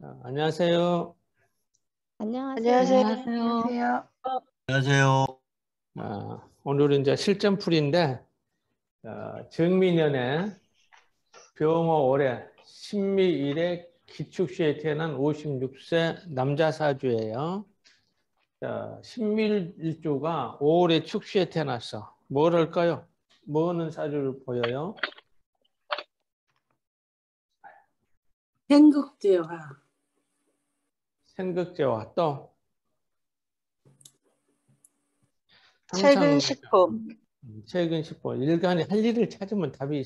자, 안녕하세요. 안녕하세요. 안녕하세요. 안녕하세요. 아, 오늘은 이제 실전풀이인데 어, 정민년에 병호 올해 신미일에 기축시에 태어난 56세 남자 사주예요. 자, 신밀일주가 5월에 축시에 태어났어. 뭘 할까요? 뭐 하는 사주를 보여요? 생극제화. 생극제와 또 최근 식품. 음, 최근 10분 일간에 할 일을 찾으면 답이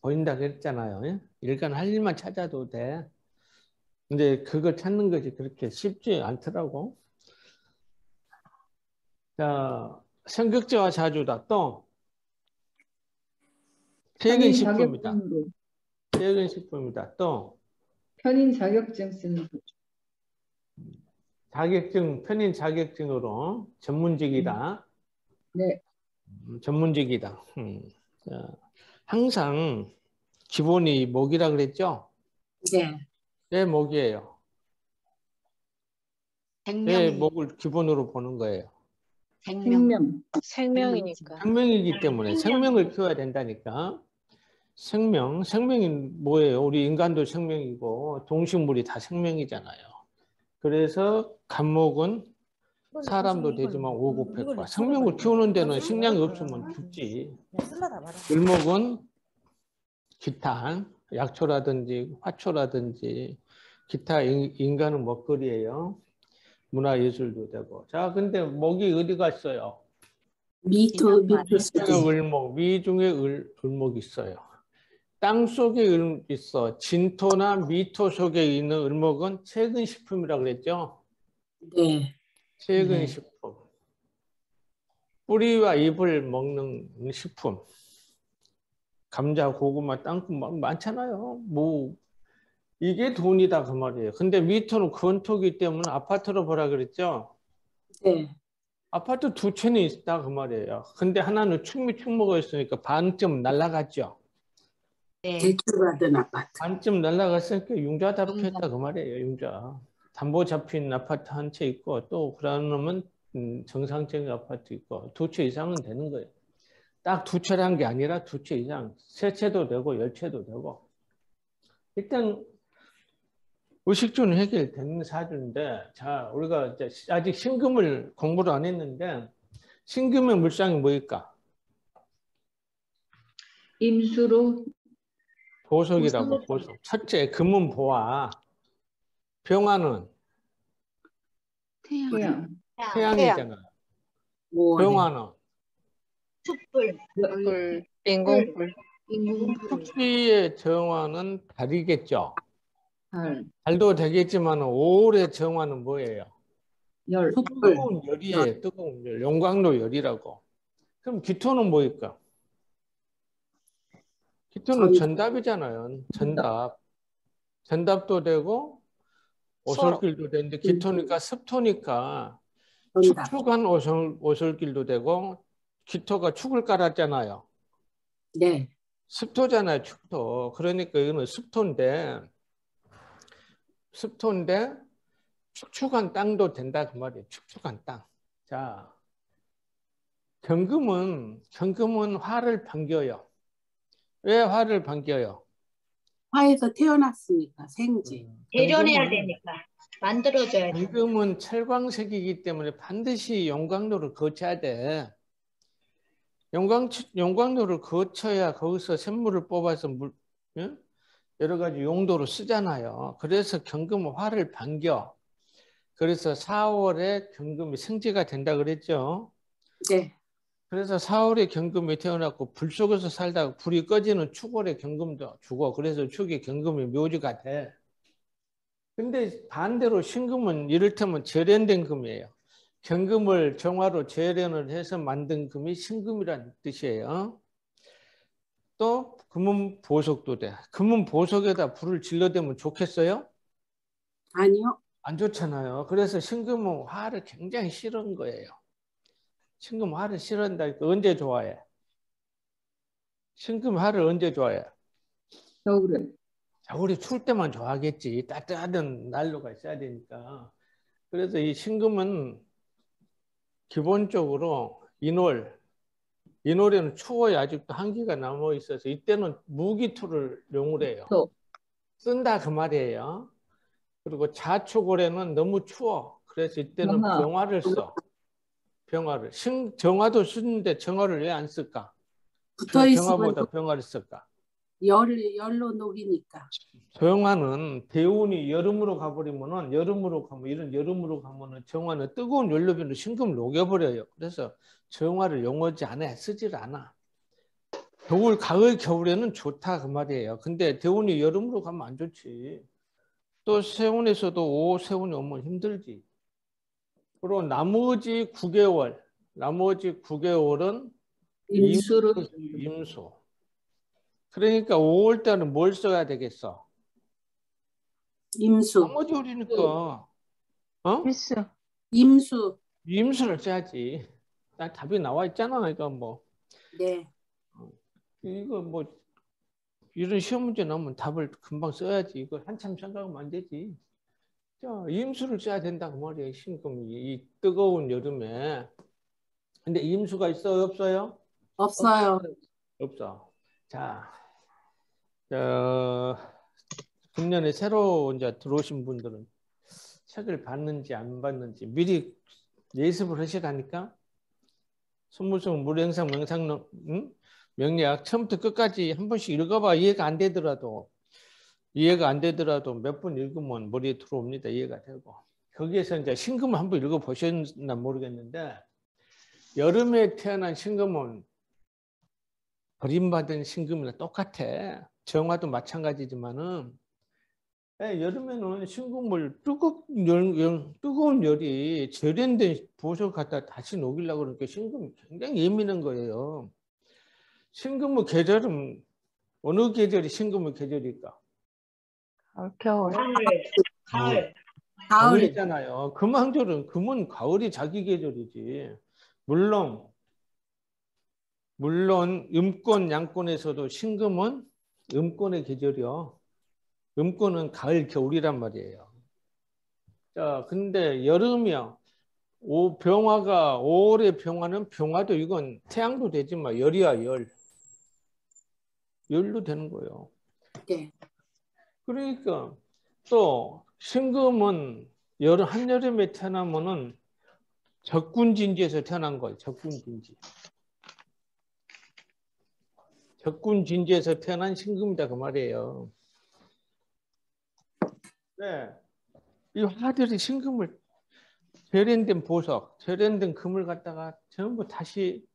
보인다 그랬잖아요. 예? 일간 할 일만 찾아도 돼. 근데 그걸 찾는 것이 그렇게 쉽지 않더라고. 자, 성격제와 자주다. 또 최근 편인 10분입니다. 자격증으로 최근 10분입니다. 또 편인 자격증 쓰는 거. 자격증, 편인 자격증으로 전문직이다. 네, 음, 전문직이다. 음. 자, 항상 기본이 목이라 그랬죠? 네. 왜 목이에요? 왜 생명. 목을 기본으로 보는 거예요? 생명. 생명. 생명 이니까. 생명이기 때문에 생명 을 키워야 된다니까. 생명, 생명이 뭐예요? 우리 인간도 생명이고 동식물이 다 생명이잖아요. 그래서 간목은 사람도 되지만 오고백과 생명을 키우는 데는 식량이 없으면 죽지. 을목은 기타, 약초라든지 화초라든지 기타 인- 인간은 먹거리예요. 문화예술도 되고. 자, 근데 목이 어디 갔어요? 미토 미토. 을목, 미 중에 을, 을목이 있어요. 땅 속에 을 있어. 진토나 미토 속에 있는 을목은 최근 식품이라고 그랬죠? 네. 최근 네. 식품. 뿌리와 잎을 먹는 식품. 감자, 고구마, 땅콩 막 많잖아요. 뭐 이게 돈이다 그 말이에요. 근데 미토는 건토기 때문에 아파트로 보라 그랬죠? 네. 아파트 두 채는 있다 그 말이에요. 근데 하나는 충미 충무가 있으니까 반쯤 날라갔죠. 대출받은 아파트. 반쯤 날라갔으니까 융자 잡혔다 그 말이에요. 융자. 담보 잡힌 아파트 한 채 있고 또 그러면 음, 정상적인 아파트 있고 두 채 이상은 되는 거예요. 딱 두 채란 게 아니라 두 채 이상, 세 채도 되고 열 채도 되고. 일단 의식주는 해결되는 사주인데 자 우리가 이제 아직 신금을 공부를 안 했는데 신금의 물상이 뭐일까? 임수로 보석이라고 보석. 첫째 금은 보아. 병화는 태양, 태양이잖아. 오. 병화는 숯불, 불, 인공불. 숙시의 정화는 달이겠죠. 달, 달도 되겠지만 5월의 정화는 뭐예요? 열. 뜨거운 열이에요. 뜨거운 열. 용광로 열이라고. 그럼 기토는 뭐일까? 기토는 전- 전답이잖아요. 전답. 전답도 되고 오솔길도 되는데 기토니까 습토니까. 축축한 오솔, 오솔길도 되고 기토가 축을 깔았잖아요. 네. 습토잖아요, 축토. 그러니까 이거는 습토인데 습토인데 축축한 땅도 된다 그 말이에요. 축축한 땅. 자, 경금은 경금은 화를 반겨요. 왜 화를 반겨요? 화에서 태어났으니까 생지. 대전해야 경금은- 되니까 만들어줘야 돼. 경금은 철광색이기 때문에 반드시 용광로를 거쳐야 돼. 용광 용광로를 거쳐야 거기서 샘물을 뽑아서 물 예? 여러 가지 용도로 쓰잖아요. 그래서 경금은 화를 반겨. 그래서 4월에 경금이 생지가 된다 그랬죠. 네. 그래서 4월에 경금이 태어났고 불 속에서 살다가 불이 꺼지는 축월에 경금도 죽어. 그래서 축이 경금이 묘지가 돼. 근데 반대로 신금은 이를테면 절연된 금이에요. 경금을 정화로 재련을 해서 만든 금이 신금이라는 뜻이에요. 또 금은 보석도 돼. 금은 보석에다 불을 질러대면 좋겠어요? 아니요. 안 좋잖아요. 그래서 신금은 화를 굉장히 싫은 거예요. 신금 화를 싫어한다니까 언제 좋아해? 신금 화를 언제 좋아해? 겨울에 자, 우리 추울 때만 좋아하겠지. 따뜻한 난로가 있어야 되니까. 그래서 이 신금은 기본적으로 인월, 인월에는 추워야 아직도 한기가 남아 있어서 이때는 무기토를 용을 해요. 또. 쓴다 그 말이에요. 그리고 자초골에는 너무 추워. 그래서 이때는 병화. 병화를 써. 병화를. 신, 정화도 쓰는데 정화를 왜 안 쓸까? 붙어 정화보다 병화를 쓸까? 열 열로 녹이니까. 정화는 대운이 여름으로 가버리면은 여름으로 가면 이런 여름으로 가면은 정화는 뜨거운 연료변으로 신금을 녹여버려요. 그래서 정화를 용어지 않아 쓰질 않아. 겨울, 가을, 겨울에는 좋다 그 말이에요. 근데 대운이 여름으로 가면 안 좋지. 또 세운에서도 오 세운이 오면 힘들지. 그리고 나머지 9개월, 나머지 9개월은 임수로 임수. 그러니까 5월 때는 뭘 써야 되겠어? 임수, 나머지 우리니까 어? 필수. 임수. 임수를 써야지. 딱 답이 나와 있잖아. 이거 뭐 네. 이거 뭐 이런 시험 문제 나오면 답을 금방 써야지. 이거 한참 생각하면 안 되지. 자, 임수를 써야 된다고 말이에요. 신금이 이 뜨거운 여름에. 근데 임수가 있어요, 없어요? 없어요. 없어. 자, 어, 금년에 새로 이제 들어오신 분들은 책을 봤는지 안 봤는지 미리 예습을 하시라니까. 손무성 무령상 명상 응? 명리학 처음부터 끝까지 한 번씩 읽어봐 이해가 안 되더라도 이해가 안 되더라도 몇 번 읽으면 머리에 들어옵니다 이해가 되고 거기에서 이제 신금을 한번 읽어 보셨나 모르겠는데 여름에 태어난 신금은 버림받은 신금이랑 똑같아. 정화도 마찬가지지만은 예, 여름에는 신금을 뜨거, 열, 열, 뜨거운 열이 절연된 보석 갖다 다시 녹이려고 그러니까 신금이 굉장히 예민한 거예요. 신금의 계절은 어느 계절이 신금의 계절일까? 가을, 겨울. 가을. 가을. 가을. 가을이잖아요. 금왕절은 금은 가을이 자기 계절이지. 물론 물론 음권 양권에서도 신금은 음권의 계절이요. 음권은 가을 겨울이란 말이에요. 자, 근데 여름이요. 오, 병화가 5월의 병화는 병화도 이건 태양도 되지만 열이야 열. 열도 되는 거예요. 네. 그러니까 또 신금은 여름 한여름에 태어나면은 적군진지에서 태어난 거예요. 적군진지. 적군진지에서 태어난 신금이다 그 말이에요. 네. 이 화들이 신금을 절연된 보석, 절연된 금을 갖다가 전부 다시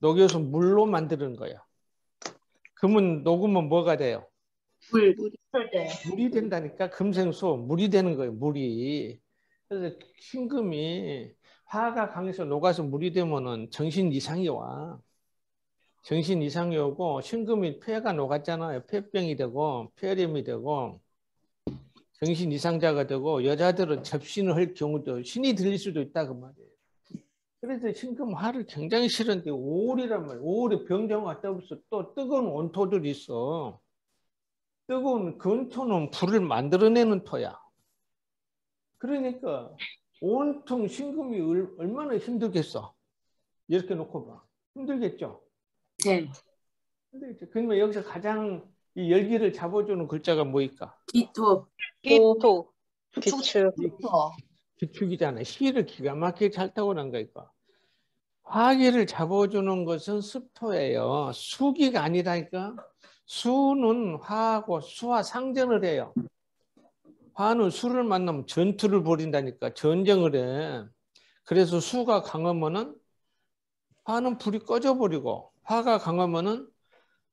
녹여서 물로 만드는 거예요. 금은 녹으면 뭐가 돼요? 불. 네. 물이 된다니까 금생수. 물이 되는 거예요 물이. 그래서 신금이 화가 강해서 녹아서 물이 되면은 정신 이상이 와. 정신 이상이 오고 신금이 폐가 녹았잖아요. 폐병이 되고 폐렴이 되고 정신 이상자가 되고 여자들은 접신을 할 경우도 신이 들릴 수도 있다 그 말이에요. 그래서 신금 화를 굉장히 싫은데 5월이란 말이에요. 5월에 병정 왔다 벌써 또 뜨거운 온토들이 있어 뜨거운 근토는 불을 만들어내는 토야. 그러니까 온통 신금이 얼- 얼마나 힘들겠어. 이렇게 놓고 봐. 힘들겠죠. 네. 힘들겠죠. 그러면 여기서 가장 이 열기를 잡아주는 글자가 뭐일까? 기토. 기토. 기축. 기축이잖아. 시를 기가 막히게 잘 타고난 거니까. 화기를 잡아주는 것은 습토예요. 수기가 아니라니까. 수는 화하고 수와 상전을 해요. 화는 수를 만나면 전투를 벌인다니까. 전쟁을 해. 그래서 수가 강하면은 화는 불이 꺼져버리고 화가 강하면은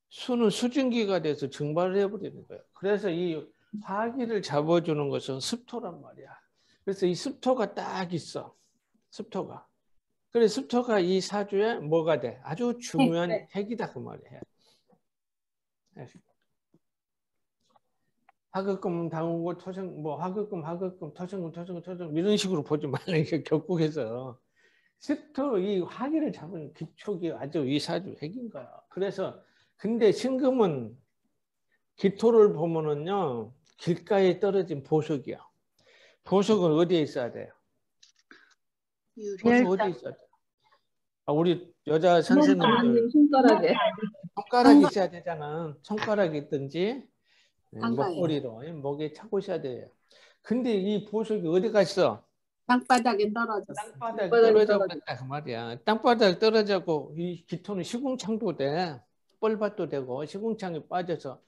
수는 수증기가 돼서 증발을 해버리는 거예요. 그래서 이 화기를 잡아주는 것은 습토란 말이야. 그래서 이 습토가 딱 있어. 습토가. 그래 습토가 이 사주에 뭐가 돼? 아주 중요한 핵이다 그 말이에 요. 핵. 화극금 당후고 토생 뭐 화극금 화극금 토생금 토생금 토생금 이런 식으로 보지 말라 이게 격국에서 습토 이 화기를 잡은 기촉이 아주 이 사주 핵인 거야. 그래서 근데 신금은 기토를 보면은요 길가에 떨어진 보석이야. 보석은 어디에 있어야 돼요? 보석 어디에 있어야 돼? 아, 우리 여자 선생님들 선생님 손가락에 손가락이 있어야 되잖아. 손가락이 있든지 네. 목걸이로 목에 차고 있어야 돼요. 근데 이 보석이 어디 갔어? 땅바닥에 떨어졌어. 땅바닥에. 버렸다 그 말이야. 땅바닥에 떨어져고 이 기토는 시궁창도 돼. 뻘밭도 되고 시궁창이 빠져서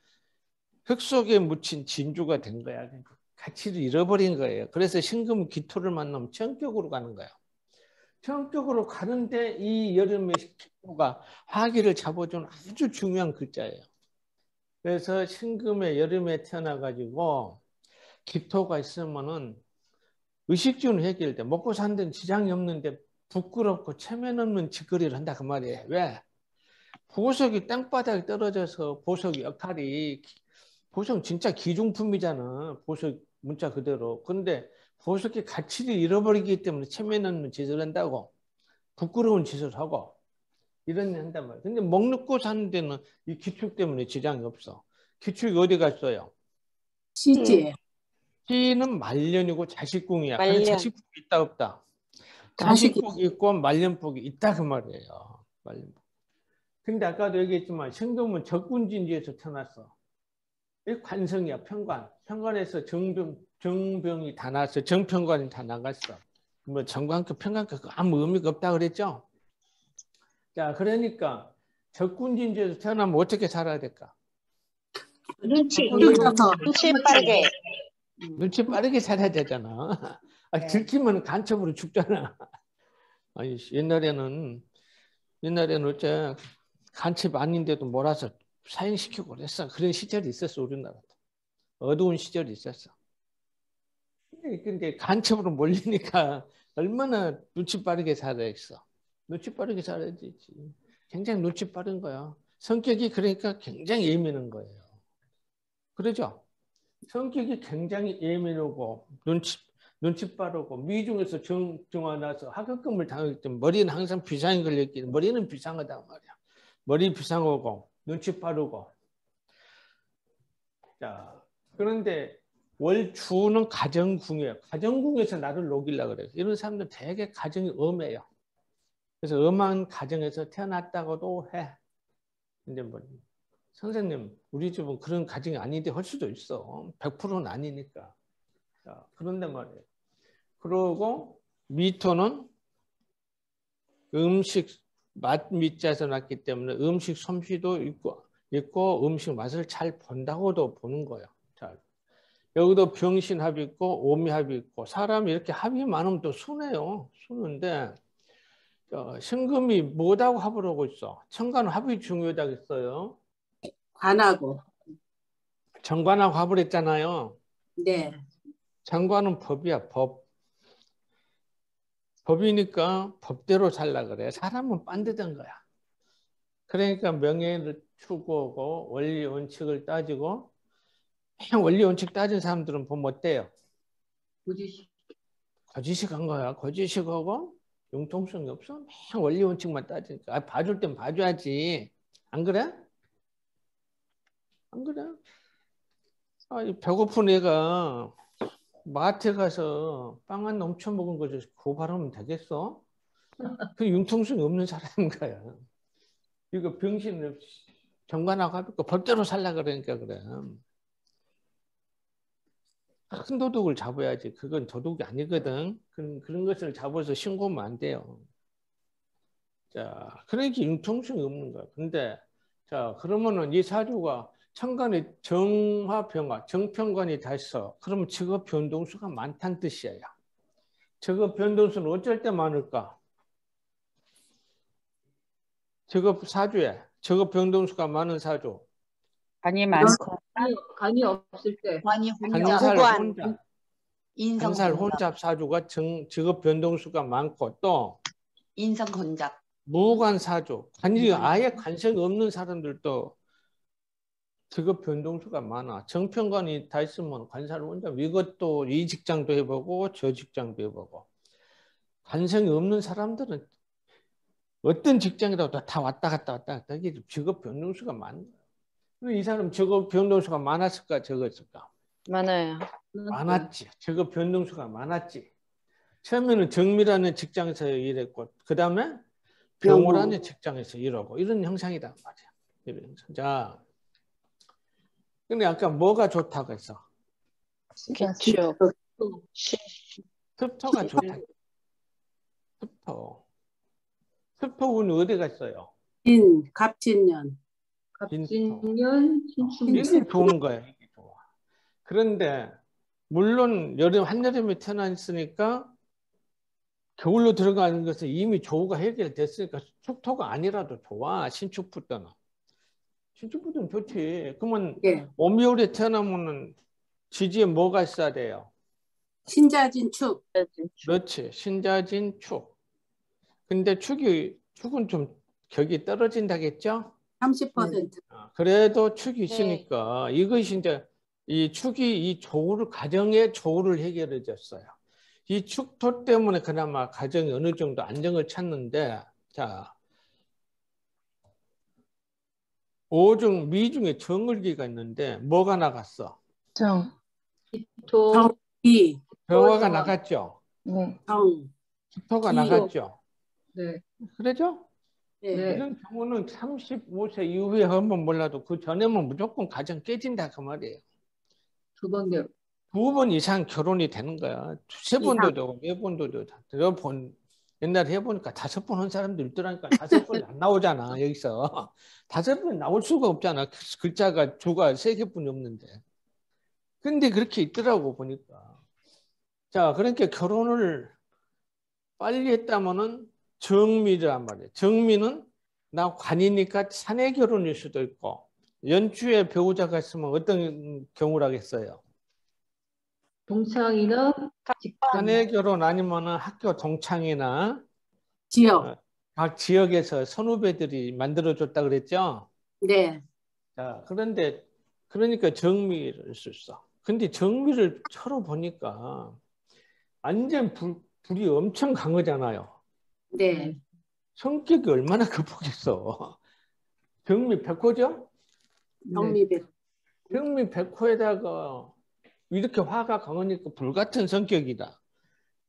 흙 속에 묻힌 진주가 된 거야. 가치를 잃어버린 거예요. 그래서 신금 기토를 만나면 천격으로 가는 거야. 천격으로 가는데 이 여름의 기토가 화기를 잡아주는 아주 중요한 글자예요. 그래서 신금의 여름에 태어나가지고 기토가 있으면은 의식주는 해결돼. 먹고 사는 데는 지장이 없는데 부끄럽고 체면 없는 짓거리를 한다 그 말이에요. 왜? 보석이 땅바닥에 떨어져서 보석 역할이 보석 진짜 기중품이잖아. 보석 문자 그대로. 근데 보석의 가치를 잃어버리기 때문에 체면 없는 짓을 한다고. 부끄러운 짓을 하고 이런 일 한단 말이야. 근데 먹고 사는 데는 이 기축 때문에 지장이 없어. 기축이 어디 갔어요? 시지. 시는 말년이고 자식궁이야. 말년. 자식궁이 있다 없다. 자식복이 있고 말년복이 있다 그 말이에요. 말년복. 근데 아까도 얘기했지만 신금은 적군진지에서 태어났어. 이 관성이야 편관. 편관에서 정병 정병이 다 나왔어. 정편관이 다 나갔어. 뭐 정관급 그거 아무 의미가 없다 그랬죠. 자 그러니까 적군진지에서 태어나면 어떻게 살아야 될까? 눈치. 쫓아서 눈치 빠르게. 눈치 빠르게 살아야 되잖아. 아, 네. 들키면 간첩으로 죽잖아. 아니 옛날에는 옛날에는 어째 간첩 아닌데도 몰아서 사형시키고 그랬어. 그런 시절이 있었어 우리나라도. 어두운 시절이 있었어. 근데, 근데 간첩으로 몰리니까 얼마나 눈치 빠르게 살아야 했어. 눈치 빠르게 살아야 되지. 굉장히 눈치 빠른 거야. 성격이 그러니까 굉장히 예민한 거예요. 그러죠? 성격이 굉장히 예민하고 눈치 눈치 빠르고 미중에서 정, 정화나서 하급금을 당하기 때문에 머리는 항상 비상이 걸렸기 때문에 머리는 비상하단 말이야. 머리 비상하고 눈치 빠르고. 자 그런데 월주는 가정궁이에요. 가정궁에서 나를 녹이려 그래요. 이런 사람들 되게 가정이 엄해요. 그래서 엄한 가정에서 태어났다고도 해. 근데 뭐 선생님, 우리 집은 그런 가정이 아닌데 할 수도 있어. 100%는 아니니까. 자, 그런데 말이에요. 그러고 미토는 음식 맛 밑자에서 났기 때문에 음식 솜씨도 있고, 있고 음식 맛을 잘 본다고도 보는 거예요. 잘. 여기도 병신합이 있고 오미합이 있고 사람이 이렇게 합이 많으면 또 순해요. 순한데 어, 신금이 뭐다고 합을 하고 있어? 천간 합이 중요하다고 했어요. 관하고. 정관하고 합을 했잖아요. 네. 정관은 법이야, 법. 법이니까 법대로 살라 그래. 사람은 빤듯한 거야. 그러니까 명예를 추구하고 원리 원칙을 따지고 그냥 원리 원칙 따진 사람들은 보면 어때요? 고지식 거짓식한 거야. 거짓식하고 융통성이 없어. 그냥 원리 원칙만 따지니까. 아, 봐줄 땐 봐줘야지. 안 그래? 안 그래? 아, 이 배고픈 애가 마트에 가서 빵 한 넘쳐 먹은 거죠. 고발하면 되겠어? 그 융통성이 없는 사람인 거야. 이거 병신을 정관하고 법대로 살라 그러니까 그래. 큰 도둑을 잡아야지. 그건 도둑이 아니거든. 그런, 그런 것을 잡아서 신고하면 안 돼요. 자, 그러니까 융통성이 없는 거야. 근데, 자, 그러면은 이 사주가 천간에 정화병화, 정평관이 다 있어. 그러면 직업 변동수가 많다는 뜻이에요. 직업 변동수는 어쩔 때 많을까? 직업 사주에 직업 변동수가 많은 사주. 간이 많고. 간이, 간이 없을 때 관이 혼자. 고관. 혼잡, 인성 한살 혼잡. 혼잡 사주가 정, 직업 변동수가 많고 또 인성 혼잡. 무관 사주, 관이 아예 관심이 없는 사람들도 직업 변동수가 많아. 정평관이 다 있으면 관사를 혼자 이것도 이 직장도 해보고 저 직장도 해보고 관성이 없는 사람들은 어떤 직장이라도 다 왔다 갔다 왔다 갔다 이게 직업 변동수가 많아. 그럼 이 사람 저거 변동수가 많았을까 적었을까? 많아요. 많았지. 저거 변동수가 많았지. 처음에는 정미라는 직장에서 일했고 그 다음에 병호라는 직장에서 일하고 이런 형상이란 말이야. 이런 형상. 자, 근데 아까 뭐가 좋다고 했어? 기초. 습토가 좋다. 습토. 습토운이 어디 갔어요? 인, 갑진년. 갑진년 신축 이게 좋은. 이게 좋아. 그런데 물론 여름 한여름에 태어났으니까 겨울로 들어가는 것은 이미 조우가 해결됐으니까 축토가 아니라도 좋아. 신축부터는. 신축부터는 좋지. 그러면 예. 오미월에 태어나면은 지지에 뭐가 있어야 돼요? 신자진 축. 그렇지. 신자진 축. 근데 축이 축은 좀 격이 떨어진다겠죠? 30%. 아, 그래도 축이 있으니까 이것이 이제 이 축이 이 조우를 가정의 조우를 해결해 줬어요. 이 축토 때문에 그나마 가정이 어느 정도 안정을 찾는데 자 오중 미중에 정을기가 있는데 뭐가 나갔어? 정. 도 정, 기, 병화가. 나갔죠. 네. 정. 축토가 기. 나갔죠. 네. 그러죠? 예. 네. 이런 경우는 35세 이후에 한번 몰라도 그 전에는 무조건 가정 깨진다 그 말이에요. 두 번째 두번 이상 결혼이 되는 거야. 세 번도 되고 네 번도 되고 여러 번 옛날에 해보니까 다섯 번 한 사람도 있더라니까 다섯 번이 안 나오잖아 여기서 다섯 번 나올 수가 없잖아 글자가 주가 세 개뿐이 없는데 근데 그렇게 있더라고 보니까 자 그러니까 결혼을 빨리 했다면은 정미란 말이에요 정미는 나 관이니까 사내 결혼일 수도 있고 연주에 배우자가 있으면 어떤 경우라겠어요 동창이나 사내 결혼 아니면은 학교 동창이나 지역. 각 지역에서 선후배들이 만들어줬다 그랬죠. 네. 자 그런데 그러니까 정미를 쓸어. 근데 정미를 쳐러 보니까 완전 불, 불이 엄청 강하잖아요. 네. 성격이 얼마나 급하겠어. 정미 백호죠? 네. 정미백. 정미 백호에다가 이렇게 화가 강하니까 불같은 성격이다.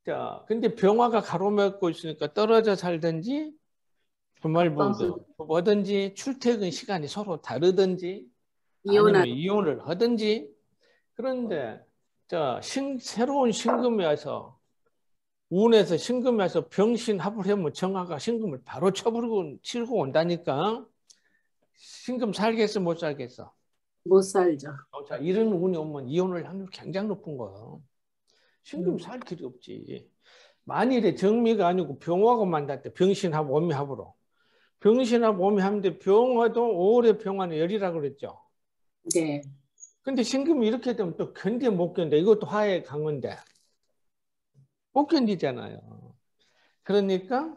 자, 근데 병화가 가로막고 있으니까 떨어져 살든지 주말부도 뭐든지 출퇴근 시간이 서로 다르든지. 아니면 이혼을 하든지 그런데 자 신, 새로운 신금이 와서 운에서 신금이 와서 병신 합을 하면 정화가 신금을 바로 쳐부르고 치고 온다니까 신금 살겠어 못 살겠어 못 살죠. 어, 자, 이런 운이 오면 이혼을 확률 굉장히 높은 거예요. 신금 음. 살 길이 없지. 만일에 정미가 아니고 병화가 만났대. 병신하고 오미합으로. 병신하고 오미하는데 병화도 5월에 병화는 열이라고 그랬죠. 네. 근데 신금이 이렇게 되면 또 견뎌 못 견뎌. 이것도 화에 강한데. 못 견디잖아요. 그러니까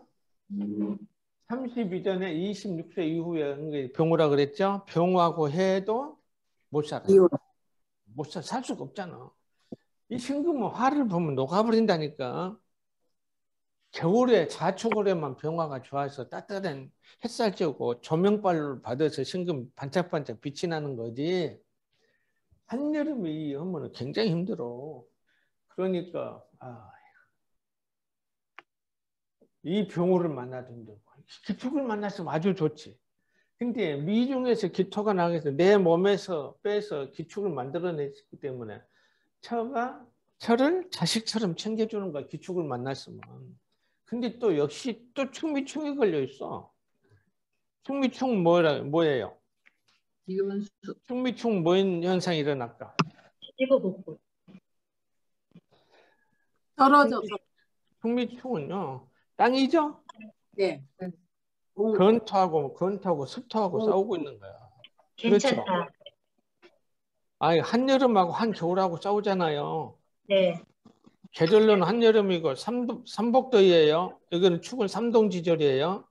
30 이전에 26세 이후에 병화라 그랬죠. 병화고 해도 못. 이혼. 못 살, 살 수가 없잖아. 이 신금은 화를 보면 녹아버린다니까. 겨울에 자초골에만 병화가 좋아서 따뜻한 햇살 쬐고 조명빨을 받아서 신금 반짝반짝 빛이 나는 거지. 한여름에 이 어머는 굉장히 힘들어. 그러니까 아, 이 병호를 만나도 힘들고 기축을 만났으면 아주 좋지. 근데 미중에서 기토가 나가서 내 몸에서 빼서 기축을 만들어냈기 때문에 처가 처를 자식처럼 챙겨주는 거야 기축을 만났으면. 근데 또 역시 또 충미충에 걸려 있어. 충미충 뭐라 뭐예요? 이은수 충미충 뭐인 현상이 일어날까? 씹어먹고 떨어져서. 충미충은요 땅이죠. 네. 공. 건토하고 건토하고 습토하고 어. 싸우고 있는 거야. 그렇죠. 아니 한여름하고 한겨울하고 싸우잖아요. 네. 계절로는 한여름이고 삼, 삼복더위예요. 여기는 축은 삼동지절이에요.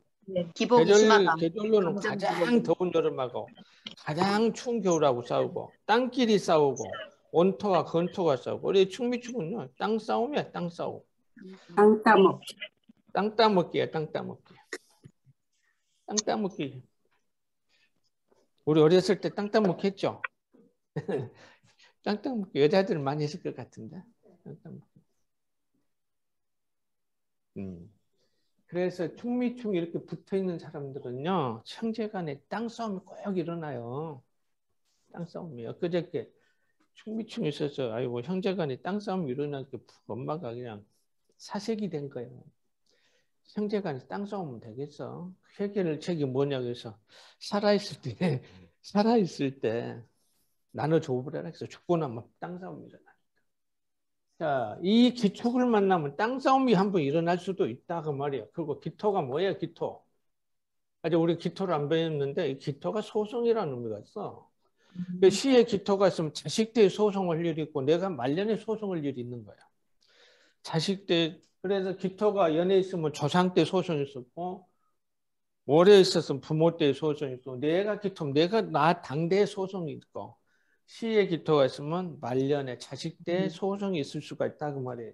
기복이 계절, 심하다. 계절로는 가장 더운 여름하고 가장 추운 겨울하고 싸우고 땅끼리 싸우고 온토와 건토가 싸우고 우리 충미축은요 땅 싸움이야 땅 싸움. 땅 따먹. 땅 따먹기야 땅 따먹기. 땅 따먹기. 우리 어렸을 때 땅땅 먹기 했죠? 땅땅 먹기 여자들 많이 했을 것 같은데. 땅땅 먹기. 음. 그래서 충미충 이렇게 붙어 있는 사람들은요, 형제간에 땅 싸움이 꼭 일어나요. 땅 싸움이요. 그저께 충미충 있어서 아이고 형제간에 땅 싸움이 일어나니까 엄마가 그냥 사색이 된 거예요. 형제간에 땅 싸우면 되겠어. 해결할 책이 뭐냐 그래서 살아있을 때 살아있을 때 나눠 줘보라 그래서 죽고 나면 땅 싸움이 일어나. 자, 이 기토를 만나면 땅 싸움이 한번 일어날 수도 있다 그 말이야. 그리고 기토가 뭐야 기토? 아직 우리 기토를 안 배웠는데 이 기토가 소송이라는 의미가 있어. 그 시에 기토가 있으면 자식 때 소송할 일이 있고 내가 말년에 소송할 일이 있는 거야. 자식 때 그래서 기토가 연애 있으면 조상 때 소송이 있었고 오래 있었으면 부모 때 소송이 있고 내가 기토면 내가 나 당대 소송이 있고 시에 기토가 있으면 말년에 자식 때 소송이 있을 수가 있다 그 말이에요.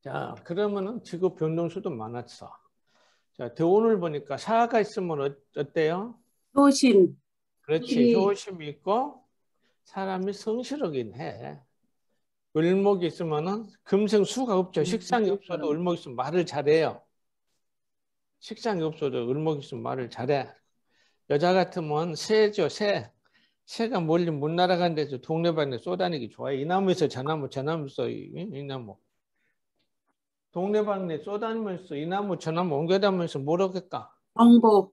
자 그러면은 지구 변동수도 많았어. 자 대운을 보니까 사가 있으면 어- 어때요? 효신, 그렇지. 예. 효심이 있고 사람이 성실하긴 해. 을목이 있으면은 금생 수가 없죠. 식상이 없어도 을목이 있으면 말을 잘해요. 식상이 없어도 을목이 있으면 말을 잘해. 여자 같으면 새죠, 새. 새가 멀리 못 날아간 데서 동네방네 쏘다니기 좋아해. 이 나무에서 저 나무, 저 나무에서 이, 이 나무. 동네방네 쏘다니면서 이 나무, 저 나무 옮겨다니면서 뭘 하겠까? 정보,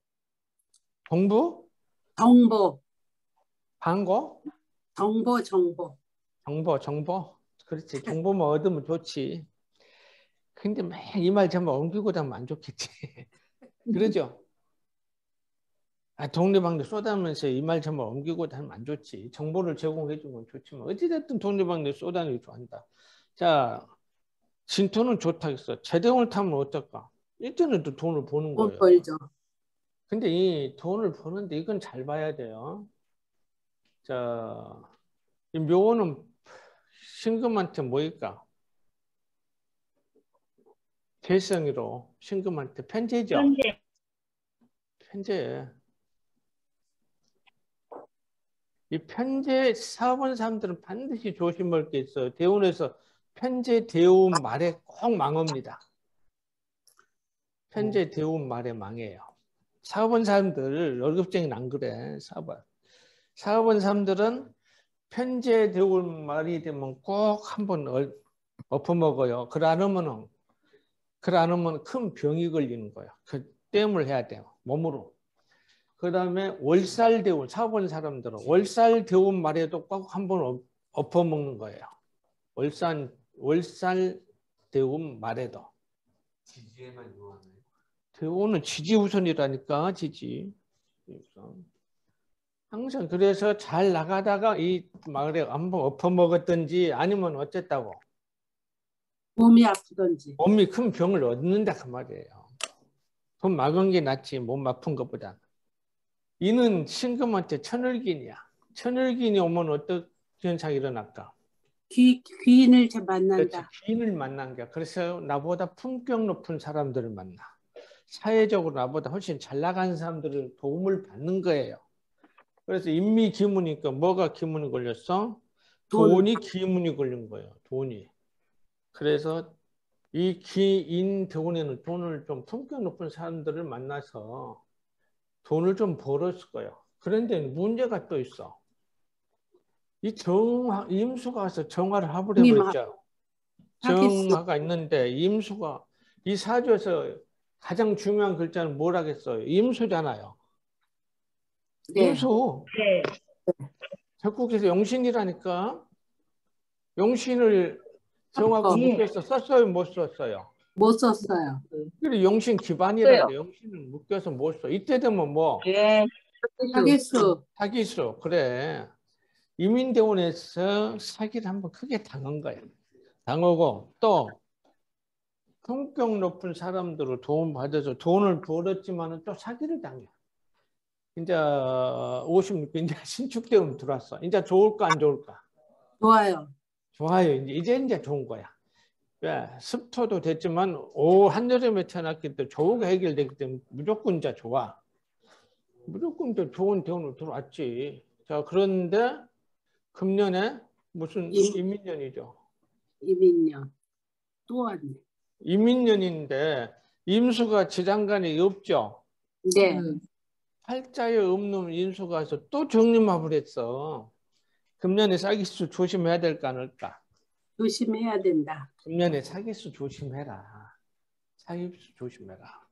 공부? 정보, 방고? 정보, 정보. 정보, 정보. 그렇지. 정보만 얻으면 좋지. 근데 매일 이말 저말 옮기고 다니면 안 좋겠지. 그러죠? 아, 동네방네 쏘다면서 이말 저말 옮기고 다니면 안 좋지. 정보를 제공해 주면 좋지만 어찌됐든 동네방네 쏘다니기 좋아한다. 자, 진토는 좋다 했어. 제대원을 타면 어떨까? 이때는 또 돈을 버는 돈 거예요. 벌죠. 근데 이 돈을 버는데 이건 잘 봐야 돼요. 자, 이 묘는 신금한테 뭐일까? 개성이로 신금한테 편제죠. 현재 편제. 이 편제 사업한 사람들은 반드시 조심할 게 있어요. 대운에서 편제 대운 말에 꼭 망합니다. 편제 대운 말에 망해요. 사업한 사람들 월급쟁이는 안 그래. 사업한 사업한 사람들은 편제 대운 말이 되면 꼭 한번 얼- 엎어먹어요. 그러 않으면은 그러 않으면 큰 병이 걸리는 거예요. 그 땜을 해야 돼요. 몸으로. 그 다음에 월살 대운, 사본 사람들은 월살 대운 말에도 꼭 한번 엎- 엎어먹는 거예요. 월산, 월살 대운 말에도. 지지에만 요하나요? 대운은 지지우선이라니까, 지지. 우선. 항상 그래서 잘 나가다가 이 말에 한번 엎어먹었든지 아니면 어쨌다고. 몸이 아프던지. 몸이 큰 병을 얻는다 그 말이에요. 돈 막은 게 낫지 몸 아픈 것보다. 이는 신금한테 천을긴이야. 천을긴이 오면 어떤 현상이 일어날까? 귀, 귀인을 제 그렇지. 만난다. 귀인을 만난 거야. 그래서 나보다 품격 높은 사람들을 만나. 사회적으로 나보다 훨씬 잘 나가는 사람들을 도움을 받는 거예요. 그래서 인미 기문이니까 뭐가 기문이 걸렸어? 돈. 돈이 기문이 걸린 거예요. 돈이. 그래서 이 기인 대운에는 돈을 좀 품격 높은 사람들을 만나서 돈을 좀 벌었을 거예요. 그런데 문제가 또 있어. 이 정화, 임수가 와서 정화를. 하겠어. 정화가 있는데 임수가 이 사주에서 가장 중요한 글자는 뭘 하겠어요? 임수잖아요. 네. 임수. 네. 적국에서 영신이라니까. 영신을 정하고 어. 묶여서 썼어요, 못 썼어요? 못 썼어요. 그래 영신 기반이라 돼. 영신을 묶여서 못 써. 이때 되면 뭐 예. 하겠수. 사기수 그래. 이민대원에서 사기를 한번 크게 당한 거야. 당하고 또 성격 높은 사람들을 도움 받아서 돈을 벌었지만은 또 사기를 당해. 이제 56, 이제 신축대원 들어왔어. 이제 좋을까 안 좋을까? 좋아요. 좋아요. 이제 이제 이제 좋은 거야. 왜? 습토도 됐지만 오 한여름에 태어났기 때문에 조우가 해결되기 때문에 무조건 이제 좋아. 무조건 이제 좋은 대운으로 들어왔지. 자, 그런데 금년에 무슨 임- 임민년이죠. 이민년. 또 왔네. 임민년인데 임수가 지장간에 없죠. 네. 음. 팔자에 없는 인수가 해서 또 정림합을 했어. 금년에 사기수 조심해야 될까 안 할까? 조심해야 된다. 금년에 사기수 조심해라. 사기수 조심해라.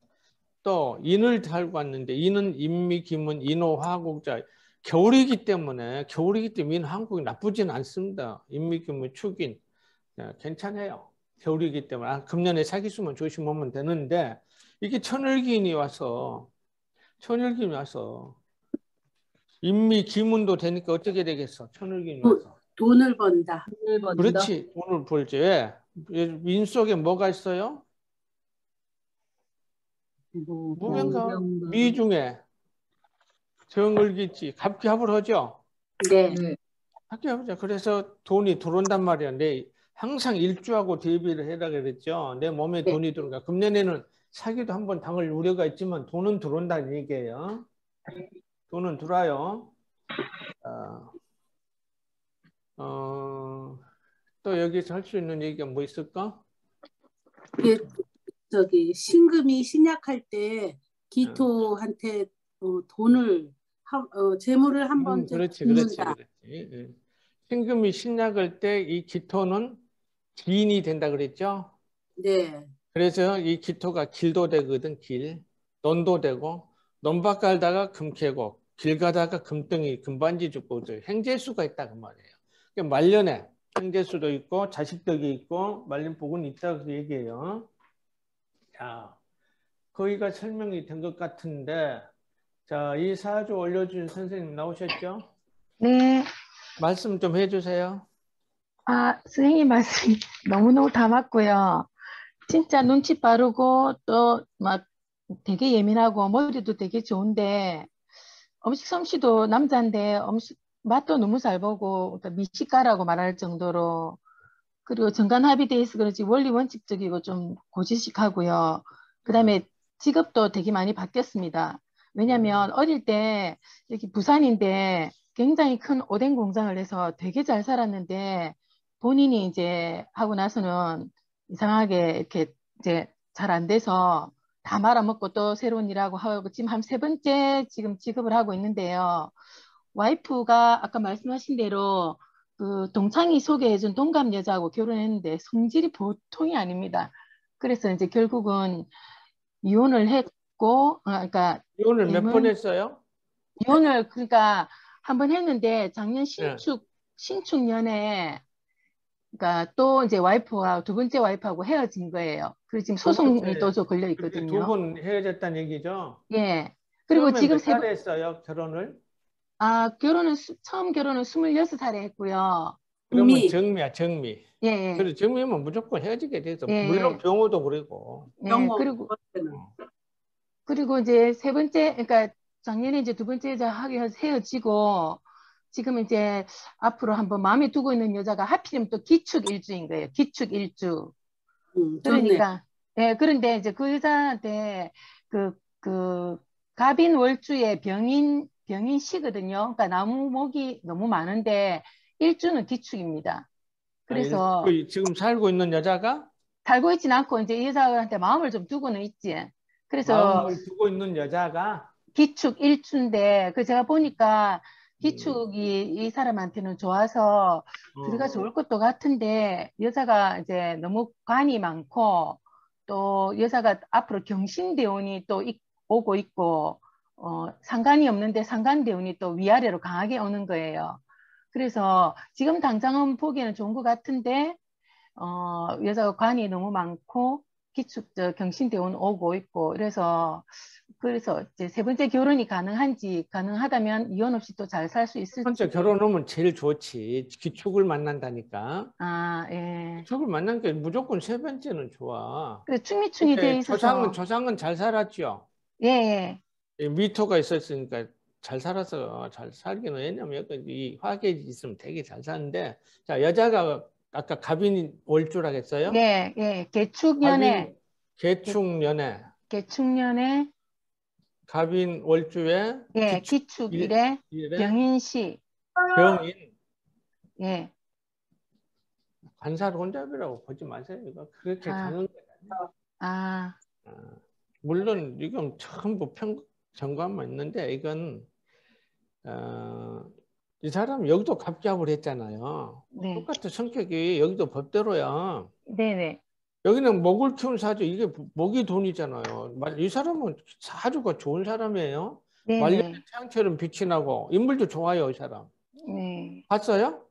또 인을 달고 왔는데 인은 인미, 기문, 인호, 화곡자 겨울이기 때문에 겨울이기 때문에 인 한국이 나쁘진 않습니다. 인미, 기문, 축인 네, 괜찮아요. 겨울이기 때문에 아, 금년에 사기수만 조심하면 되는데 이게 천을기인이 와서 천을기인이 와서 인미, 기문도 되니까 어떻게 되겠어? 천을기인이 와서 돈을 번다. 돈을 번다. 그렇지 돈을 벌지 왜? 민 속에 뭐가 있어요? 뭐, 무병가 무병가. 미 중에 정을기지 갑기합을 하죠. 네. 네. 합기합이죠. 그래서 돈이 들어온단 말이야. 내 항상 일주하고 대비를 해라 그랬죠. 내 몸에 네. 돈이 들어온다. 금년에는 사기도 한번 당할 우려가 있지만 돈은 들어온다는 얘기예요. 돈은 들어와요. 아, 어, 또 여기서 할 수 있는 얘기가 뭐 있을까? 이게 저기 신금이 신약할 때 기토한테 어, 돈을 하, 어, 재물을 한번 음, 그렇지, 그렇지. 그렇지. 예. 신금이 신약할 때 이 기토는 기인이 된다 그랬죠. 네. 그래서 이 기토가 길도 되거든, 길. 논도 되고, 논밭 갈다가 금 캐고, 길 가다가 금덩이, 금반지 죽고, 저 행재수가 있다 그 말이에요. 그러니까 말년에 행재수도 있고, 자식덕이 있고, 말년 복은 있다 그 얘기예요. 자, 거기가 설명이 된 것 같은데, 자, 이 사주 올려준 선생님 나오셨죠? 네. 말씀 좀 해주세요. 아, 선생님 말씀 너무너무 다 맞고요. 진짜 눈치 빠르고 또 막 되게 예민하고 머리도 되게 좋은데 음식 솜씨도 남자인데 음식 맛도 너무 잘 보고 그러니까 미식가라고 말할 정도로 그리고 정관합이 돼 있어 그런지 원리 원칙적이고 좀 고지식하고요. 그다음에 직업도 되게 많이 바뀌었습니다. 왜냐면 어릴 때 여기 부산인데 굉장히 큰 오뎅 공장을 해서 되게 잘 살았는데 본인이 이제 하고 나서는 이상하게 이렇게 이제 잘 안 돼서 다 말아먹고 또 새로운 일하고 하고 지금 한 세 번째 지금 직업을 하고 있는데요. 와이프가 아까 말씀하신 대로 그 동창이 소개해준 동갑 여자하고 결혼했는데 성질이 보통이 아닙니다. 그래서 이제 결국은 이혼을 했고, 어, 그러니까 이혼을 몇 번 했어요? 이혼을 그러니까 한 번 했는데 작년 네. 신축 신축년에 그러니까 또 이제 와이프와 두 번째 와이프하고 헤어진 거예요. 그리고 지금 소송이 번째. 또저 걸려 두 있거든요. 번 헤어졌다는 얘기죠? 예. 그리고 지금 몇세 살에 번, 했어요, 결혼을? 아, 결혼은 수- 처음 결혼은 26살에 했고요. 그러면 미. 정미야, 정미. 예, 예. 그래, 정미면 무조건 헤어지게 돼서 예. 물론 병호도 그리고. 예, 그리고. 그리고 이제 세 번째, 그러니까 작년에 이제 두 번째 여자 하기 헤어지고 지금 이제 앞으로 한번 마음에 두고 있는 여자가 하필이면 또 기축 일주인 거예요. 기축 일주. 음. 그러니까 예, 그런데 이제 그 여자한테 그, 그 갑인 월주의 병인 병인시거든요. 그러니까 나무 목이 너무 많은데 일주는 기축입니다. 그래서 그 지금 살고 있는 여자가 살고 있진 않고 이제 이 여자한테 마음을 좀 두고는 있지. 그래서 마음을 두고 있는 여자가 기축 일주인데 그 제가 보니까 기축이 이 사람한테는 좋아서 어, 둘이가 좋을 것도 같은데 여자가 이제 너무 관이 많고 또 여자가 앞으로 경신대운이 또 이- 오고 있고 어, 상관이 없는데 상관대운이 또 위아래로 강하게 오는 거예요. 그래서 지금 당장은 보기에는 좋은 것 같은데 어, 여자가 관이 너무 많고 기축 저 경신대운 오고 있고 그래서 그래서 이제 세 번째 결혼이 가능한지 가능하다면 이혼 없이 또 잘 살수첫 있을지 번째 결혼하면 제일 좋지. 기축을 만난다니까. 아 예. 기축을 만난 게 무조건 세 번째는 좋아. 그래 충미충이 돼 있어서 조상은 조상은 잘 살았죠. 예, 예. 이 미토가 있었으니까 잘 살아서 잘 살기는 왜냐면 이 화계 있으면 되게 잘 사는데 자 여자가 아까 갑인이 올 줄 알겠어요? 예, 예. 개축년에 개축년에 개축년에 갑인 월주에 예, 기축 기축일에 일에 병인시 병인 예. 관살 혼잡이라고 보지 마세요. 이거 그렇게 아. 가는 거예요. 아, 물론 이건 전부 평 정관만 있는데 이건 어, 이 사람 여기도 갑갑을 했잖아요. 네. 똑같은 성격이 여기도 법대로야. 네네. 여기는 목을 키운 사주 이게 목이 돈이잖아요. 말- 이 사람은 사주가 좋은 사람이에요. 네네. 말년에 태양처럼 빛이 나고 인물도 좋아요, 이 사람. 네. 봤어요?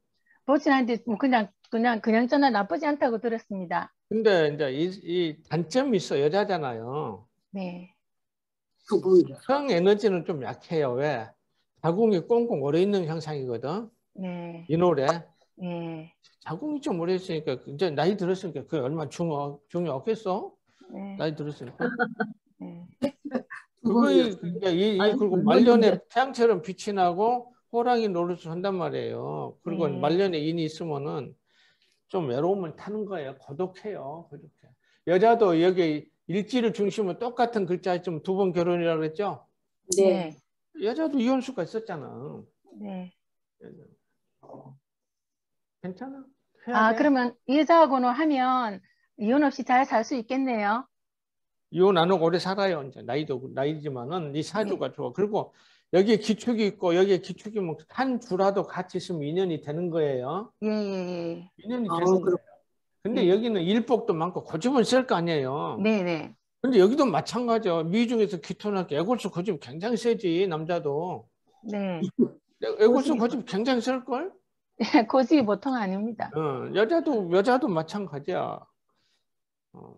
보진 않는데 뭐 그냥 그냥 그냥 저는 나쁘지 않다고 들었습니다. 근데 이제 이, 이 단점이 있어 여자잖아요. 네. 부분. 성 에너지는 좀 약해요. 왜? 자궁이 꽁꽁 얼어 있는 형상이거든. 네. 이 노래. 네. 자궁이 좀 오래 있으니까 이제 나이 들었으니까 그게 얼마나 중요 중요 없겠어? 네. 나이 들었으니까. 네. 그거이 그러니까 이, 그리고 말년에 태양처럼 빛이 나고 호랑이 노릇을 한단 말이에요. 그리고 네. 말년에 인이 있으면은 좀 외로움을 타는 거예요. 고독해요. 고독해. 여자도 여기 일지를 중심으로 똑같은 글자 있으면 두번 결혼이라고 그랬죠? 네. 여자도 이혼수가 있었잖아. 네. 괜찮아. 해야 아, 돼. 그러면 이 여자하고는 하면 이혼 없이 잘 살 수 있겠네요. 이혼 안 하고 오래 살아요. 이제 나이도 나이지만은 이 사주가 좋아. 그리고 여기에 기축이 있고 여기에 기축이 뭐 한 주라도 같이 있으면 인연이 되는 거예요. 예, 예, 인연이 어, 되는 거예요. 그렇- 근데 네. 여기는 일복도 많고 고집은 쓸 거 아니에요. 예. 네, 네. 근데 여기도 마찬가지야. 미중에서 기토나게 애골수 고집 굉장히 세지 남자도. 네. 애골수 고집 굉장히 쓸 걸. 고집이 보통 아닙니다. 어, 여자도 여자도 마찬가지야. 어,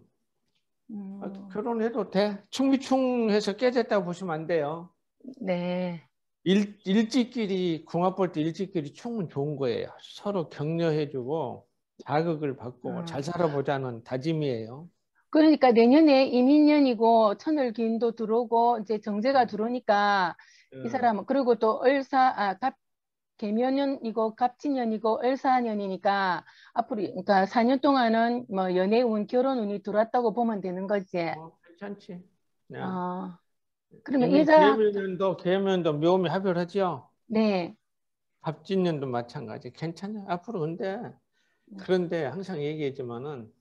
음, 아, 결혼해도 돼. 충미충해서 깨졌다고 보시면 안 돼요. 네. 일, 일지끼리 궁합 볼 때 일지끼리 충은 좋은 거예요. 서로 격려해주고 자극을 받고 음. 잘 살아보자는 다짐이에요. 그러니까 내년에 이민년이고 천을기인도 들어오고 이제 정제가 들어오니까 이 사람은 그리고 또 을사 아 갑 개묘년이고 갑진년이고 을사년이니까 앞으로 그러니까 4년 동안은 뭐 연애운 결혼운이 들어왔다고 보면 되는 거지. 어, 괜찮지. 네. 어. 그러면 이 여자 개묘년도 개묘년도 묘미 합혈하죠. 네. 갑진년도 마찬가지. 괜찮아요. 앞으로 근데 그런데 항상 얘기했지만은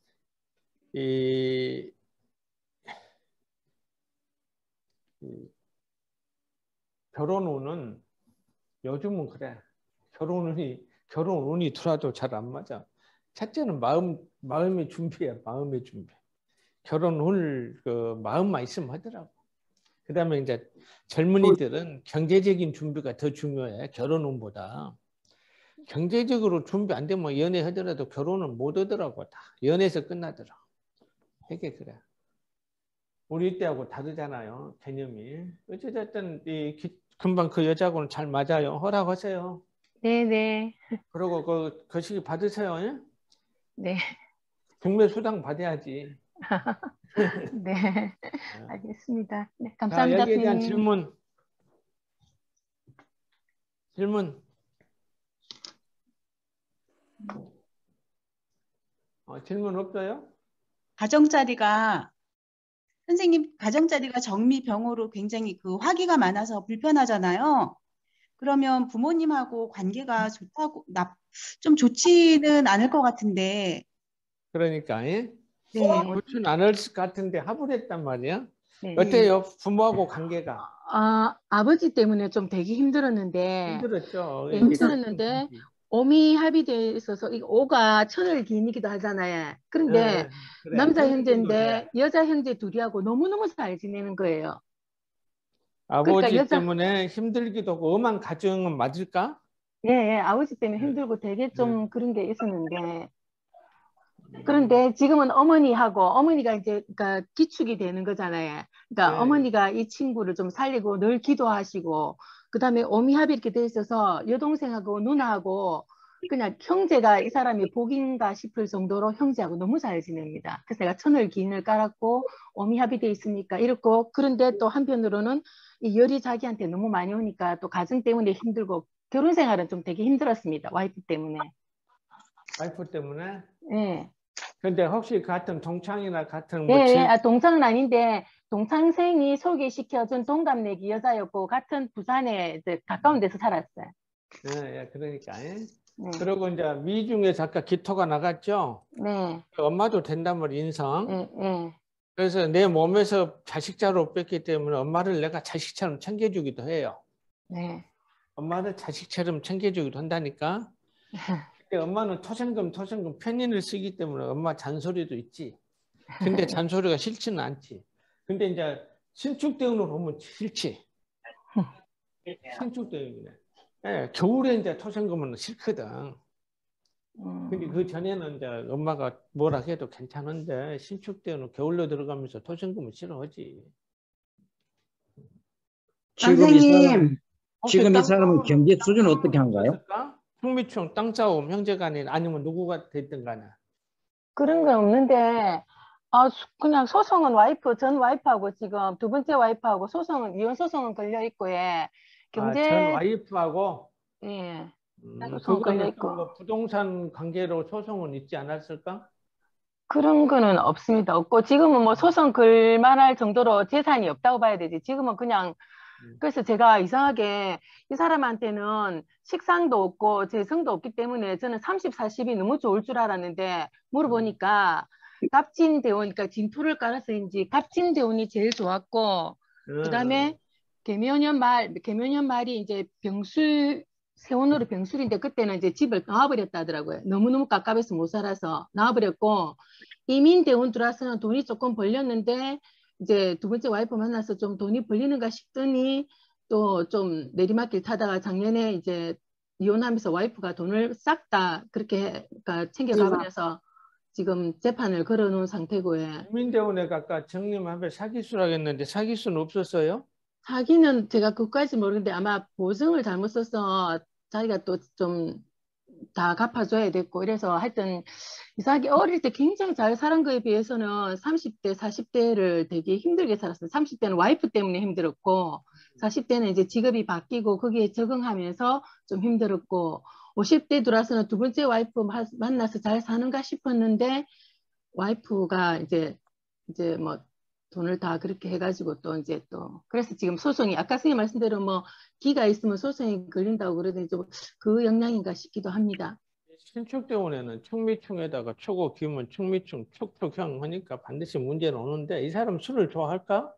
이, 이 결혼운은 요즘은 그래. 결혼운이 결혼운이 들어와도 잘 안 맞아. 첫째는 마음 마음의 준비야. 마음의 준비. 결혼을 그 마음만 있으면 하더라고. 그다음에 이제 젊은이들은 경제적인 준비가 더 중요해. 결혼운보다. 경제적으로 준비 안 되면 연애 하더라도 결혼은 못 하더라고 다 연애에서 끝나더라 되게 그래 우리 때하고 다르잖아요 개념이 어쨌든 이 기- 금방 그 여자하고는 잘 맞아요 허락하세요 네, 네. 그리고 그 거시기 받으세요 예? 네. 경매 수당 받아야지 네. 알겠습니다. 네, 자 감사합니다. 여기에 대한 선생님. 질문 질문 어, 질문 없어요? 가정자리가 선생님 가정자리가 정미병으로 굉장히 그 화기가 많아서 불편하잖아요. 그러면 부모님하고 관계가 좋다고 나, 좀 좋지는 않을 것 같은데 그러니까 예? 네. 좋진 않을 것 같은데 합을 했단 말이야. 네. 어때요? 부모하고 관계가 아, 아버지 때문에 좀 되게 힘들었는데 힘들었죠. 네, 힘들었는데 오미 합의돼 있어서 이 오가 천을 기인이기도 하잖아요. 그런데 네, 그래. 남자. 형제인데 여자 형제 둘이하고 너무너무 잘 지내는 거예요. 아버지 그러니까 여자- 때문에 힘들기도 하고 엄한 가정은 맞을까? 예, 예, 아버지 때문에 네. 힘들고 되게 좀 그런 게 있었는데 그런데 지금은 어머니하고 어머니가 이제 그러니까 기축이 되는 거잖아요. 그러니까 네. 어머니가 이 친구를 좀 살리고 늘 기도하시고 그다음에 오미합이 이렇게 돼 있어서 여동생하고 누나하고 그냥 형제가 이 사람이 복인가 싶을 정도로 형제하고 너무 잘 지냅니다. 그래서 내가 천을 기인을 깔았고 오미합이 돼 있으니까 이렇고 그런데 또 한편으로는 이 열이 자기한테 너무 많이 오니까 또 가정 때문에 힘들고 결혼 생활은 좀 되게 힘들었습니다. 와이프 때문에. 와이프 때문에. 예. 근데 혹시 같은 동창이나 같은 뭐 예, 예, 질- 아, 동창은 아닌데 동창생이 소개시켜준 동갑내기 여자였고 같은 부산에 가까운 데서 살았어요. 예, 예, 그러니까. 예. 네, 그리고 이제 미중에 잠깐 기토가 나갔죠. 네, 엄마도 된단 말이야 인성. 예, 예. 그래서 내 몸에서 자식자로 뺐기 때문에 엄마를 내가 자식처럼 챙겨주기도 해요. 네. 엄마를 자식처럼 챙겨주기도 한다니까. 근데 엄마는 토생금 토생금 편인을 쓰기 때문에 엄마 잔소리도 있지. 근데 잔소리가 싫지는 않지. 근데 이제 신축대운으로 보면 싫지. 신축대운이네. 예, 겨울에 이제 토생금은 싫거든. 음, 근데 그 전에는 이제 엄마가 뭐라 해도 괜찮은데 신축대운은 겨울로 들어가면서 토생금은 싫어하지. 지금 이 사람, 지금 이땅 사람은 경제 수준은 어떻게 한가요? 흥미충 땅 싸움 형제간에 아니면 누구가 됐든 간에. 그런 건 없는데 아, 수- 그냥 소송은 와이프 전 와이프하고 지금 두 번째 와이프하고 소송은 이혼 소송은 걸려 있고 예. 경제 아, 전 와이프하고 예. 음, 소송 걸려 그거는 있고. 또뭐 부동산 관계로 소송은 있지 않았을까? 그런 거는 없습니다. 없고 지금은 뭐 소송 걸만할 정도로 재산이 없다고 봐야 되지. 지금은 그냥 음. 그래서 제가 이상하게 이 사람한테는 식상도 없고 재성도 없기 때문에 저는 30, 40이 너무 좋을 줄 알았는데 물어보니까 갑진 대원, 그러니까 진토를 깔아서인지 갑진 대원이 제일 좋았고 음. 그다음에 개묘년 말, 개묘년 말이 이제 병술 세원으로 병술인데 그때는 이제 집을 나와버렸다 하더라고요. 너무너무 깝깝해서 못 살아서 나와버렸고 이민 대원 들어와서는 돈이 조금 벌렸는데 이제 두 번째 와이프 만나서 좀 돈이 벌리는가 싶더니 또 좀 내리막길 타다가 작년에 이제 이혼하면서 와이프가 돈을 싹 다 그렇게 챙겨가버려서 지금 재판을 걸어놓은 상태고요. 국민대원에 아까 정님한테 사기수라고 했는데 사기수는 없었어요? 사기는 제가 그까지 모르는데 아마 보증을 잘못 써서 자기가 또 좀 다 갚아줘야 됐고 이래서 하여튼 이상하게 어릴 때 굉장히 잘 살은 거에 비해서는 30대, 40대를 되게 힘들게 살았어요. 30대는 와이프 때문에 힘들었고 40대는 이제 직업이 바뀌고 거기에 적응하면서 좀 힘들었고 50대 들어와서는 두 번째 와이프 마- 만나서 잘 사는가 싶었는데 와이프가 이제 이제 뭐 돈을 다 그렇게 해가지고 또 이제 또 그래서 지금 소송이 아까 선생님 말씀대로 뭐 기가 있으면 소송이 걸린다고 그러더니 좀 그 영향인가 싶기도 합니다. 신축대원에는 충미충에다가 초고 기문 충미충 촉촉형 하니까 반드시 문제는 오는데 이 사람 술을 좋아할까?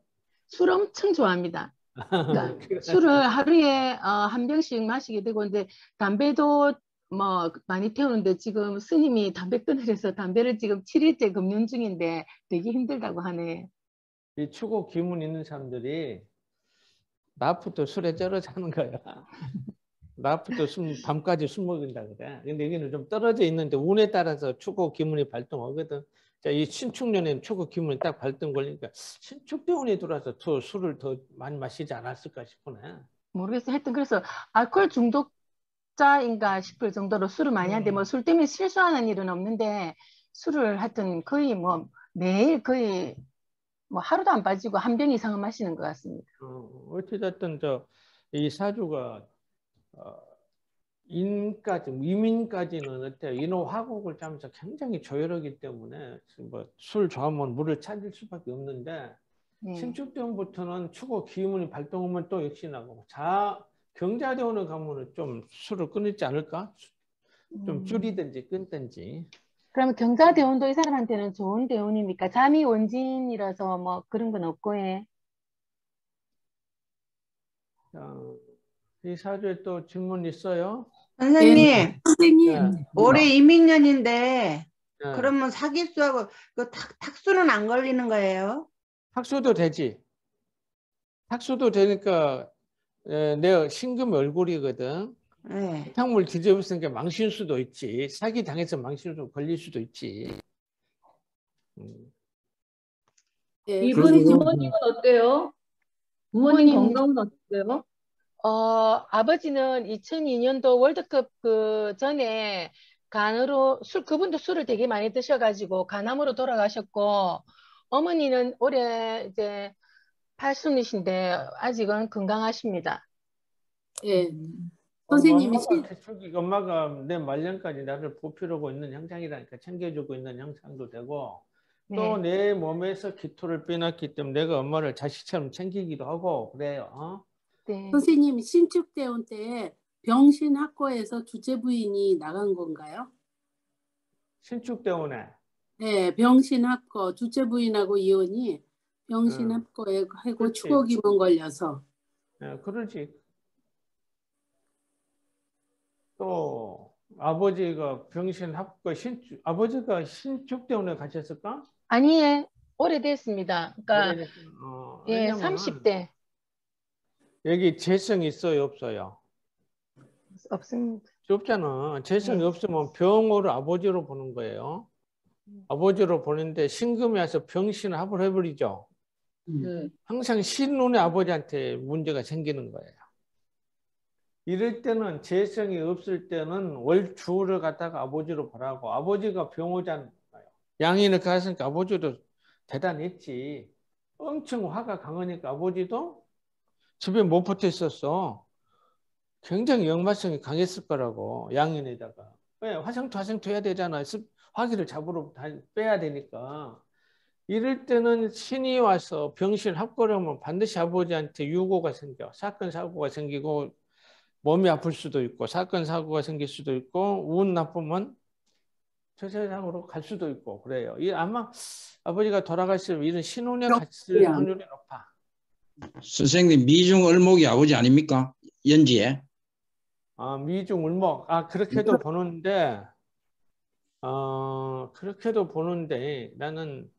술 엄청 좋아합니다. 그러니까 술을 하루에 어, 한 병씩 마시게 되고 이제 담배도 뭐 많이 태우는데 지금 스님이 담배 끊으래서 담배를 지금 7일째 금연 중인데 되게 힘들다고 하네. 이 추고 기문 있는 사람들이 낮부터 술에 쩔어 자는 거야. 낮부터 술, 밤까지 술 먹인다 그래. 근데 여기는 좀 떨어져 있는데 운에 따라서 추고 기문이 발동하거든. 자, 이 신축년에는 추고 기문이 딱 발동 걸리니까 신축대 운이 들어와서 더 술을 더 많이 마시지 않았을까 싶으네. 모르겠어요. 하여튼 그래서 알코올 중독자인가 싶을 정도로 술을 많이 하는데 뭐 술 때문에 실수하는 일은 없는데 술을 하여튼 거의 뭐 매일 거의 뭐 하루도 안 빠지고 한 병 이상은 마시는 것 같습니다. 어, 어찌됐든 저 이 사주가 어, 인까지 이민까지는 어때요? 인호 화곡을 짜면서 굉장히 조열하기 때문에 뭐술 좋아하면 물을 찾을 수밖에 없는데 네. 신축대원부터는 추고 기운이 발동하면 또 역시 나고 자 경자대원을 가면은 좀 술을 끊지 않을까? 좀 음. 줄이든지 끊든지. 그러면 경자 대운도 이 사람한테는 좋은 대운입니까? 잠이 원진이라서 뭐 그런 건 없고 예. 자, 이 사주에 또 질문 있어요? 선생님, 선생님, 네. 올해 이민년인데 네. 그러면 사기수하고 그 탁, 탁수는 안 걸리는 거예요? 탁수도 되지. 탁수도 되니까 에, 내 신금 얼굴이거든. 네. 상물 뒤집었으니까 망신 수도 있지. 사기 당해서 망신으로 걸릴 수도 있지. 음. 이분 그리고- 부모님은 어때요? 부모님 부모님- 건강은 어때요? 어, 아버지는 2002년도 월드컵 그 전에 간으로 술 그분도 술을 되게 많이 드셔가지고 간암으로 돌아가셨고 어머니는 올해 이제 팔순이신데 아직은 건강하십니다. 예. 선생님이 엄마가 실- 기초기 엄마가 내 말년까지 나를 보필하고 있는 형상이라니까 챙겨주고 있는 형상도 되고 또 네. 내 몸에서 기토를 빼놨기 때문에 내가 엄마를 자식처럼 챙기기도 하고 그래요. 어? 네. 선생님 신축대원 때 병신학과에서 주재 부인이 나간 건가요? 신축 때문에 네, 병신학과 주재 부인하고 이혼이 병신학과에 하고. 추억이만 걸려서 예, 그러지. 또 아버지가 병신 합거 신축 아버지가 신축 때문에 가셨을까? 아니, 예, 오래됐습니다. 그러니까 오래됐- 어, 예, 왜냐면 30대 여기 재성 있어요, 없어요? 없습니다. 없잖아. 재성이 네. 없으면 병으로 아버지로 보는 거예요. 아버지로 보는데 신금이 와서 병신 합을 해버리죠. 네. 항상 신혼의 아버지한테 문제가 생기는 거예요. 이럴 때는 재성이 없을 때는 월주를 갖다가 아버지로 보라고 아버지가 병호잖아요. 양인을 가졌으니까 아버지도 대단했지. 엄청 화가 강하니까 아버지도 집에 못 붙어 있었어. 굉장히 역마성이 강했을 거라고 양인에다가 왜 화생토 화생토 해야 되잖아. 습- 화기를 잡으러 다- 빼야 되니까. 이럴 때는 신이 와서 병실 합거려면 반드시 아버지한테 유고가 생겨. 사건 사고가 생기고 몸이 아플 수도 있고 사건 사고가 생길 수도 있고 운 나쁘면 저 세상으로 갈 수도 있고 그래요. 이 아마 아버지가 돌아가시면 이런 신혼에 갔을. 확률이 높아. 선생님 미중 을목이 아버지 아닙니까? 연지에. 아, 미중 울목. 아, 그렇게도 보는데, 어, 그렇게도 보는데 나는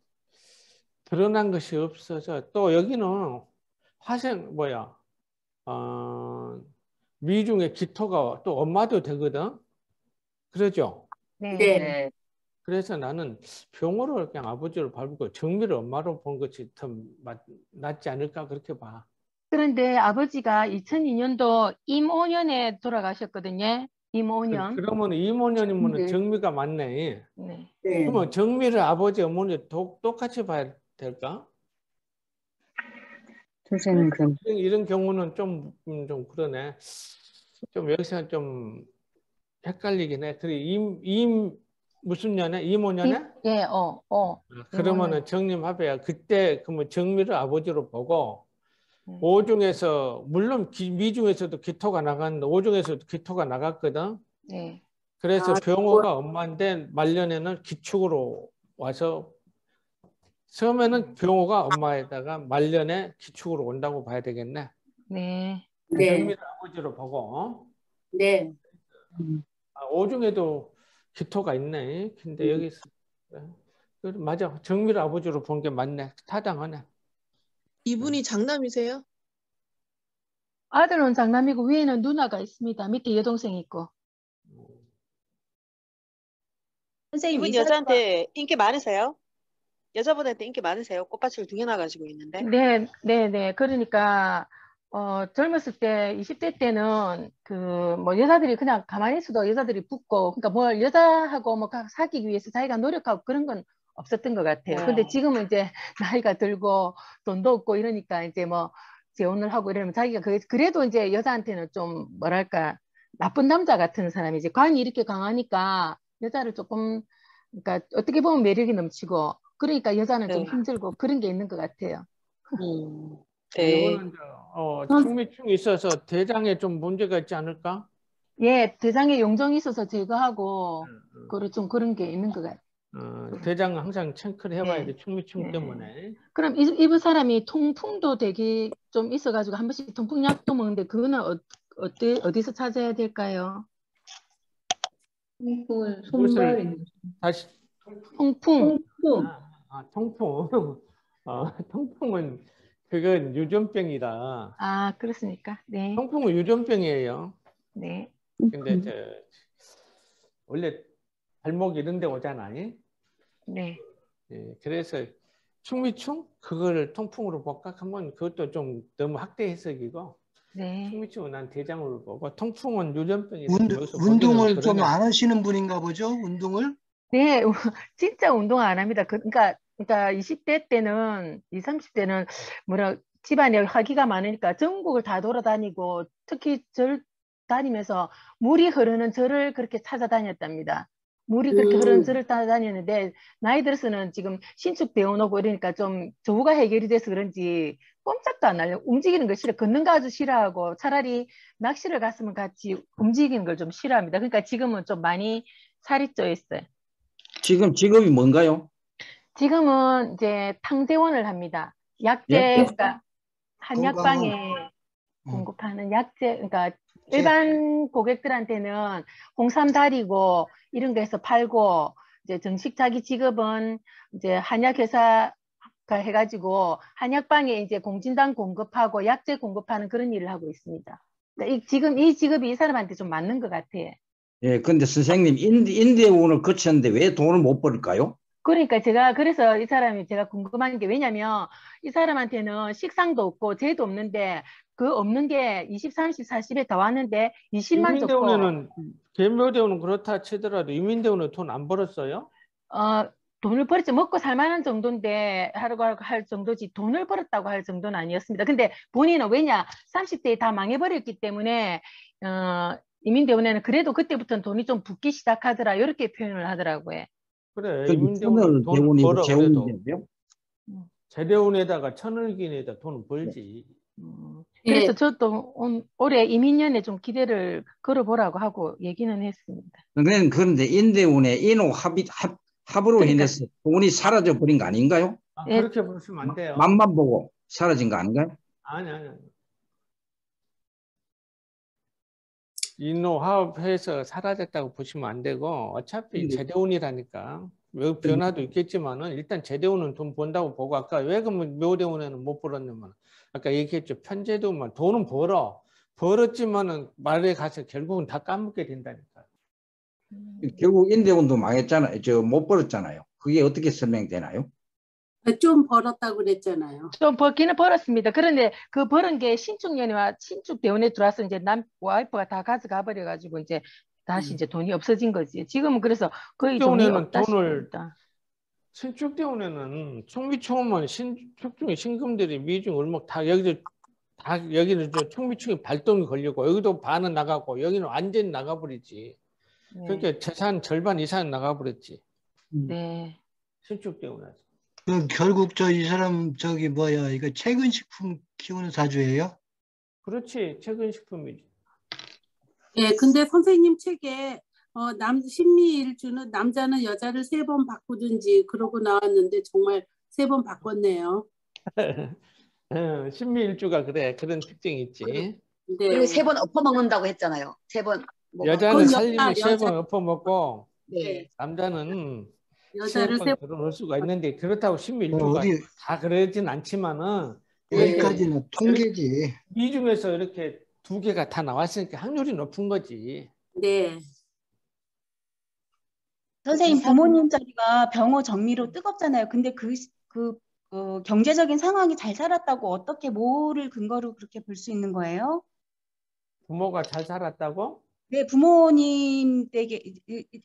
드러난 것이 없어서 또 여기는 화생, 뭐야, 어, 미중의 기토가 또 엄마도 되거든? 그러죠? 네. 네. 그래서 나는 병으로 그냥 아버지를 밟고 정미를 엄마로 본 것이 더 맞- 낫지 않을까 그렇게 봐. 그런데 아버지가 2002년도 임오년에 돌아가셨거든요. 임오년. 그러면 이모년이면 네. 정미가 맞네. 네. 네. 그러면 정미를 아버지 어머니 도- 똑같이 봐야 될까? 선생님 그럼 이런, 이런 경우는 좀, 음, 좀 그러네. 좀 여기서 좀 헷갈리긴 해. 그래, 임, 임, 무슨 년에? 이모년에? 예, 어, 어. 그러면은 정림합해야 그때 그러면 정미를 아버지로 보고 음. 오중에서 물론 기- 미중에서도 기토가 나갔는데 오중에서도 기토가 나갔거든. 네. 그래서 아, 병호가 엄마인데 말년에는 기축으로 와서 처음에는 병호가 엄마에다가 말년에 기축으로 온다고 봐야 되겠네. 네. 네. 아버지로 보고 어? 네. 아, 오중에도 기토가 있네. 근데 여기서 그, 맞아. 정미를 아버지로 본 게 맞네. 타당하네. 이분이 장남이세요? 아들은 장남이고 위에는 누나가 있습니다. 밑에 여동생이 있고. 선생님 이분 여자한테 인기 많으세요? 여자분한테 인기 많으세요? 꽃밭을 두 개나 가지고 있는데. 네, 네, 네. 그러니까 어, 젊었을 때 20대 때는 그 뭐 여자들이 그냥 가만히 있어도 여자들이 붙고 그러니까 뭘 여자하고 뭐 가- 사귀기 위해서 자기가 노력하고 그런 건 없었던 것 같아요. 네. 근데 지금은 이제 나이가 들고 돈도 없고 이러니까 이제 뭐 재혼을 하고 이러면 자기가 그, 그래도 이제 여자한테는 좀 뭐랄까 나쁜 남자 같은 사람이 이제 관이 이렇게 강하니까 여자를 조금 그러니까 어떻게 보면 매력이 넘치고 그러니까 여자는 좀 네. 힘들고 그런 게 있는 것 같아요. 음. 네. 이거는 저, 어, 충미충이 있어서 대장에 좀 문제가 있지 않을까? 예, 대장에 용종이 있어서 제거하고 음. 그런 좀 그런 게 있는 것 같아요. 어, 대장 항상 체크를 해봐야 네. 돼. 충미충 네. 때문에. 그럼 이, 이분 사람이 통풍도 되게 좀 있어가지고 한 번씩 통풍약도 먹는데 그거는 어, 어디, 어디서 찾아야 될까요? 통풍을 손발이 다시 통풍. 통풍. 아, 아, 통풍. 어, 통풍은 그건 유전병이다. 아, 그렇습니까? 네, 통풍은 유전병이에요. 네. 근데 저 원래 발목 이런 데 오잖아. 예? 네. 예, 그래서 충미충 그거를 통풍으로 복각하면 그것도 좀 너무 확대 해석이고 네. 충미충은 난 대장으로 보고 통풍은 유전병이다. 운, 운동을 좀. 안 하시는 분인가 보죠? 운동을? 네, 진짜 운동 안 합니다. 그, 그러니까, 그러니까 20대 때는, 20, 30대는 뭐라 집안에 화기가 많으니까 전국을 다 돌아다니고 특히 절 다니면서 물이 흐르는 절을 그렇게 찾아다녔답니다. 물이 그렇게 음. 흐르는 절을 따라다녔는데 나이 들어서는 지금 신축되어 놓고 이러니까 좀 저후가 해결이 돼서 그런지 꼼짝도 안 하려 움직이는 걸 싫어 걷는 거 아주 싫어하고 차라리 낚시를 갔으면 같이 움직이는 걸 좀 싫어합니다. 그러니까 지금은 좀 많이 살이 쪄 있어요. 지금 직업이 뭔가요? 지금은 이제 탕제원을 합니다. 약제, 예? 그러니까 한약방에 공급하는 약제, 그러니까 일반 고객들한테는 홍삼 다리고 이런 거에서 팔고 이제 정식 자기 직업은 이제 한약회사가 해가지고 한약방에 이제 공진단 공급하고 약제 공급하는 그런 일을 하고 있습니다. 그러니까 이, 지금 이 직업이 이 사람한테 좀 맞는 것 같아요. 예, 근데 선생님 인대, 인대원을 거쳤는데 왜 돈을 못 벌까요? 그러니까 제가 그래서 이 사람이 제가 궁금한 게 왜냐면 이 사람한테는 식상도 없고 죄도 없는데 그 없는 게 20, 30, 40에 다 왔는데 20만 줬고 이민대원에는 개묘대원은 그렇다 치더라도 이민대원은 돈안 벌었어요? 어, 돈을 벌었지 먹고 살만한 정도인데 하루가 할 정도지 돈을 벌었다고 할 정도는 아니었습니다. 근데 본인은 왜냐 30대에 다 망해버렸기 때문에 어, 이민대원에는 그래도 그때부터는 돈이 좀 붙기 시작하더라 이렇게 표현을 하더라고요. 그래 그 이민대원은 돈 벌어 그래도 재원인데요. 재대원에다가 천을기에다 돈 벌지. 그래서 예. 저도 온- 올해 이민년에 좀 기대를 걸어보라고 하고 얘기는 했습니다. 그는 그런데 인대원의 인호 합의 합, 합으로 그러니까. 인해서 돈이 사라져 버린 거 아닌가요? 아, 예. 그렇게 보시면 안 돼요. 맛만 보고 사라진 거 아닌가요? 아니 아니. 아니. 인노화합해서 사라졌다고 보시면 안 되고 어차피 근데- 제대원이라니까 왜 변화도 있겠지만은 일단 제대원은 돈 번다고 보고 아까 왜 그러면 묘대원에는 못 벌었냐면 아까 얘기했죠 편제도만 돈은 벌어 벌었지만은 말에 가서 결국은 다 까먹게 된다니까. 결국 인대원도 망했잖아요. 저 못 벌었잖아요. 그게 어떻게 설명되나요? 좀 벌었다고 그랬잖아요. 좀 벌기는 벌었습니다. 그런데 그 벌은 게 신축년회와 신축대원에 들어와서 이제 남 와이프가 다 가져가 버려가지고 이제 다시 이제 돈이 없어진 거지. 지금은 그래서 거의 돈이 없다 돈을 싶습니다. 신축대원에는 총미총은 신축중에 신금들이 미중 을목 다 여기도 다 여기는 저 총미총이 발동이 걸리고 여기도 반은 나가고 여기는 완전히 나가버리지. 네. 그러니까 재산 절반 이상 나가버렸지. 네. 신축대원에서. 그 결국 저 이 사람 저기 뭐야 이거 최근 식품 키우는 사주예요? 그렇지 최근 식품이지. 예, 근데 선생님 책에 어, 남 신미일주는 남자는 여자를 세 번 바꾸든지 그러고 나왔는데 정말 세 번 바꿨네요. 어, 신미일주가 그래 그런 특징이 있지. 네. 그리고 세 번 엎어먹는다고 했잖아요. 세 번. 뭐 여자는 그건 살림에 여자, 세번 여자. 엎어먹고 네. 남자는 여자를 세 결혼할 수가 있는데 그렇다고 신미일주가 어디 다 그러진 않지만은 이렇게 여기까지는 통계지. 이 중에서 이렇게 두 개가 다 나왔으니까 확률이 높은 거지. 네. 선생님 부모님 자리가 병호 정리로 뜨겁잖아요. 근데 그, 그 어, 경제적인 상황이 잘 살았다고 어떻게 뭐를 근거로 그렇게 볼 수 있는 거예요? 부모가 잘 살았다고? 네, 부모님 댁에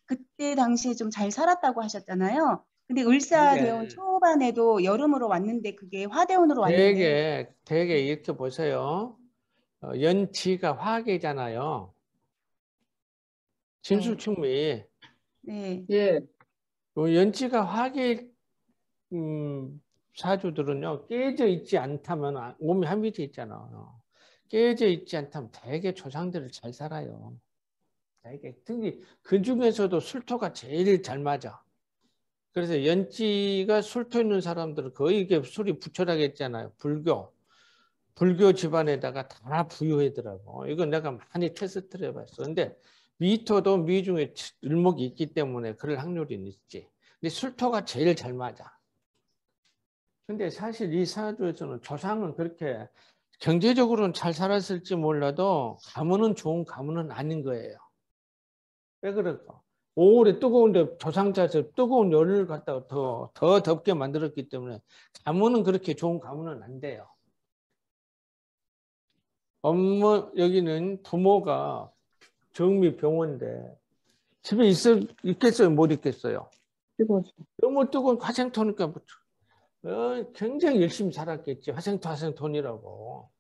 그때 당시에 좀 잘 살았다고 하셨잖아요. 근데 을사대원 이게- 초반에도 여름으로 왔는데 그게 화대원으로 왔는데 되게 되게 이렇게 보세요. 어, 연치가 화계잖아요. 진술충미. 네. 예. 그 연치가 화계 음, 사주들은요 깨져 있지 않다면 아- 몸이 한 밑에 있잖아요. 깨져 있지 않다면 되게 조상들을 잘 살아요. 되게 특히 그 중에서도 술토가 제일 잘 맞아. 그래서 연지가 술토 있는 사람들은 거의 이게 술이 부철하겠잖아요. 불교. 불교 집안에다가 다 부유하더라고. 이건 내가 많이 테스트를 해봤어. 근데 미토도 미 중에 을목이 있기 때문에 그럴 확률이 있지. 근데 술토가 제일 잘 맞아. 근데 사실 이 사주에서는 조상은 그렇게 경제적으로는 잘 살았을지 몰라도 가문은 좋은 가문은 아닌 거예요. 왜 그럴까? 오래 뜨거운데 조상자에서 뜨거운 열을 갖다가 더, 더 덥게 만들었기 때문에 가문은 그렇게 좋은 가문은 안 돼요. 엄마, 여기는 부모가 정미 병원인데 집에 있어, 있겠어요? 못 있겠어요? 너무 뜨거운 화생토니까 뭐, 어, 굉장히 열심히 살았겠지. 화생토, 화생토니라고.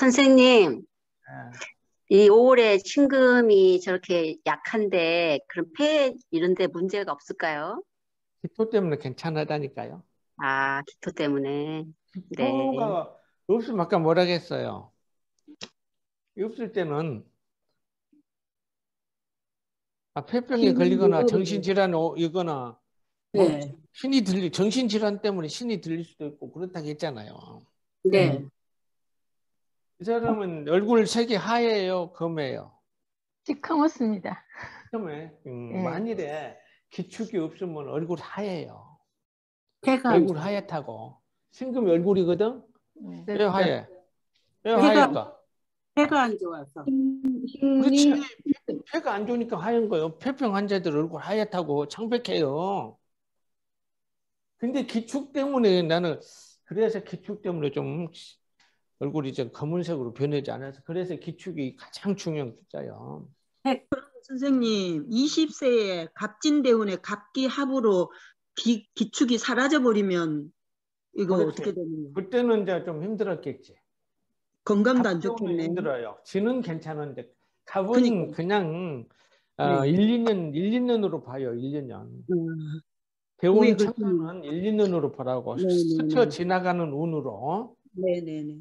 선생님, 예. 이 5월에 신금이 저렇게 약한데 그럼 폐 이런 데 문제가 없을까요? 기토 때문에 괜찮하다니까요. 아, 기토 때문에. 네. 기토가 없으면 아까 뭐라 했어요? 없을 때는 아, 폐병에 걸리거나 정신질환 이거나 뭐 네. 신이 들리 정신질환 때문에 신이 들릴 수도 있고 그렇다고 했잖아요. 네. 이 사람은 얼굴 색이 하얘요, 검해요. 시커멓습니다. 처음에 음, 네. 만일에 기축이 없으면 얼굴 하얘요. 폐가 안 얼굴. 하얗다고. 신금이 얼굴이거든. 네. 왜 하얘? 왜 하얘까? 폐가 안 좋아서. 그렇지. 폐가 안 좋으니까 하얀 거예요. 폐병 환자들 얼굴 하얗다고 창백해요. 근데 기축 때문에 나는 그래서 기축 때문에 좀 얼굴이 좀 검은색으로 변하지 않아서 그래서 기축이 가장 중요한 글자요. 선생님, 20세에 갑진대운의 갑기합으로 기, 기축이 사라져 버리면 이거 그렇지. 어떻게 되는 거예요? 그때는 이제 좀 힘들었겠지. 건강도 안 좋겠네. 힘들어요. 지는 괜찮은데 갑은 그러니까. 그냥 어, 네. 1, 2년, 1, 2년으로 봐요. 1, 2년. 음, 그렇게- 천간은 1, 2년으로 보라고. 네, 네, 스쳐 네. 지나가는 운으로. 네네네.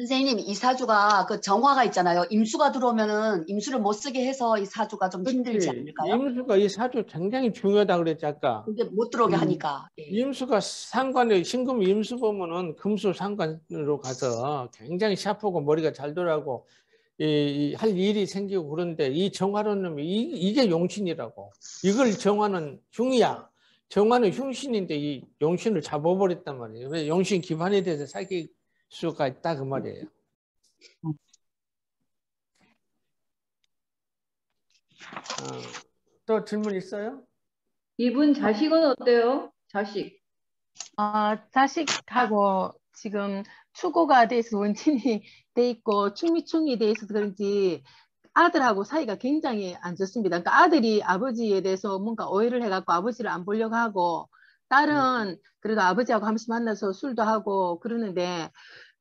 선생님, 이 사주가 그 정화가 있잖아요. 임수가 들어오면은 임수를 못 쓰게 해서 이 사주가 좀 힘들지 그치. 않을까요? 임수가 이 사주 굉장히 중요하다 그랬지 아까. 근데 못 들어오게 음. 하니까. 예. 임수가 상관에 신금 임수 보면은 금수 상관으로 가서 굉장히 샤프고 머리가 잘 돌아가고 이, 할 일이 생기고 그런데 이 정화로는 이, 이게 용신이라고. 이걸 정화는 흉이야. 정화는 흉신인데 이 용신을 잡아버렸단 말이에요. 그래서 용신 기반에 대해서 사귈 수가 있다 그 말이에요. 어, 또 질문 있어요? 이분 자식은 어때요? 자식. 아, 자식하고 지금 추고가 돼서 원친이 돼 있고 충미충이 돼 있어서 그런지 아들하고 사이가 굉장히 안 좋습니다. 그러니까 아들이 아버지에 대해서 뭔가 오해를 해갖고 아버지를 안 보려고 하고 딸은 그래도 아버지하고 한 번씩 만나서 술도 하고 그러는데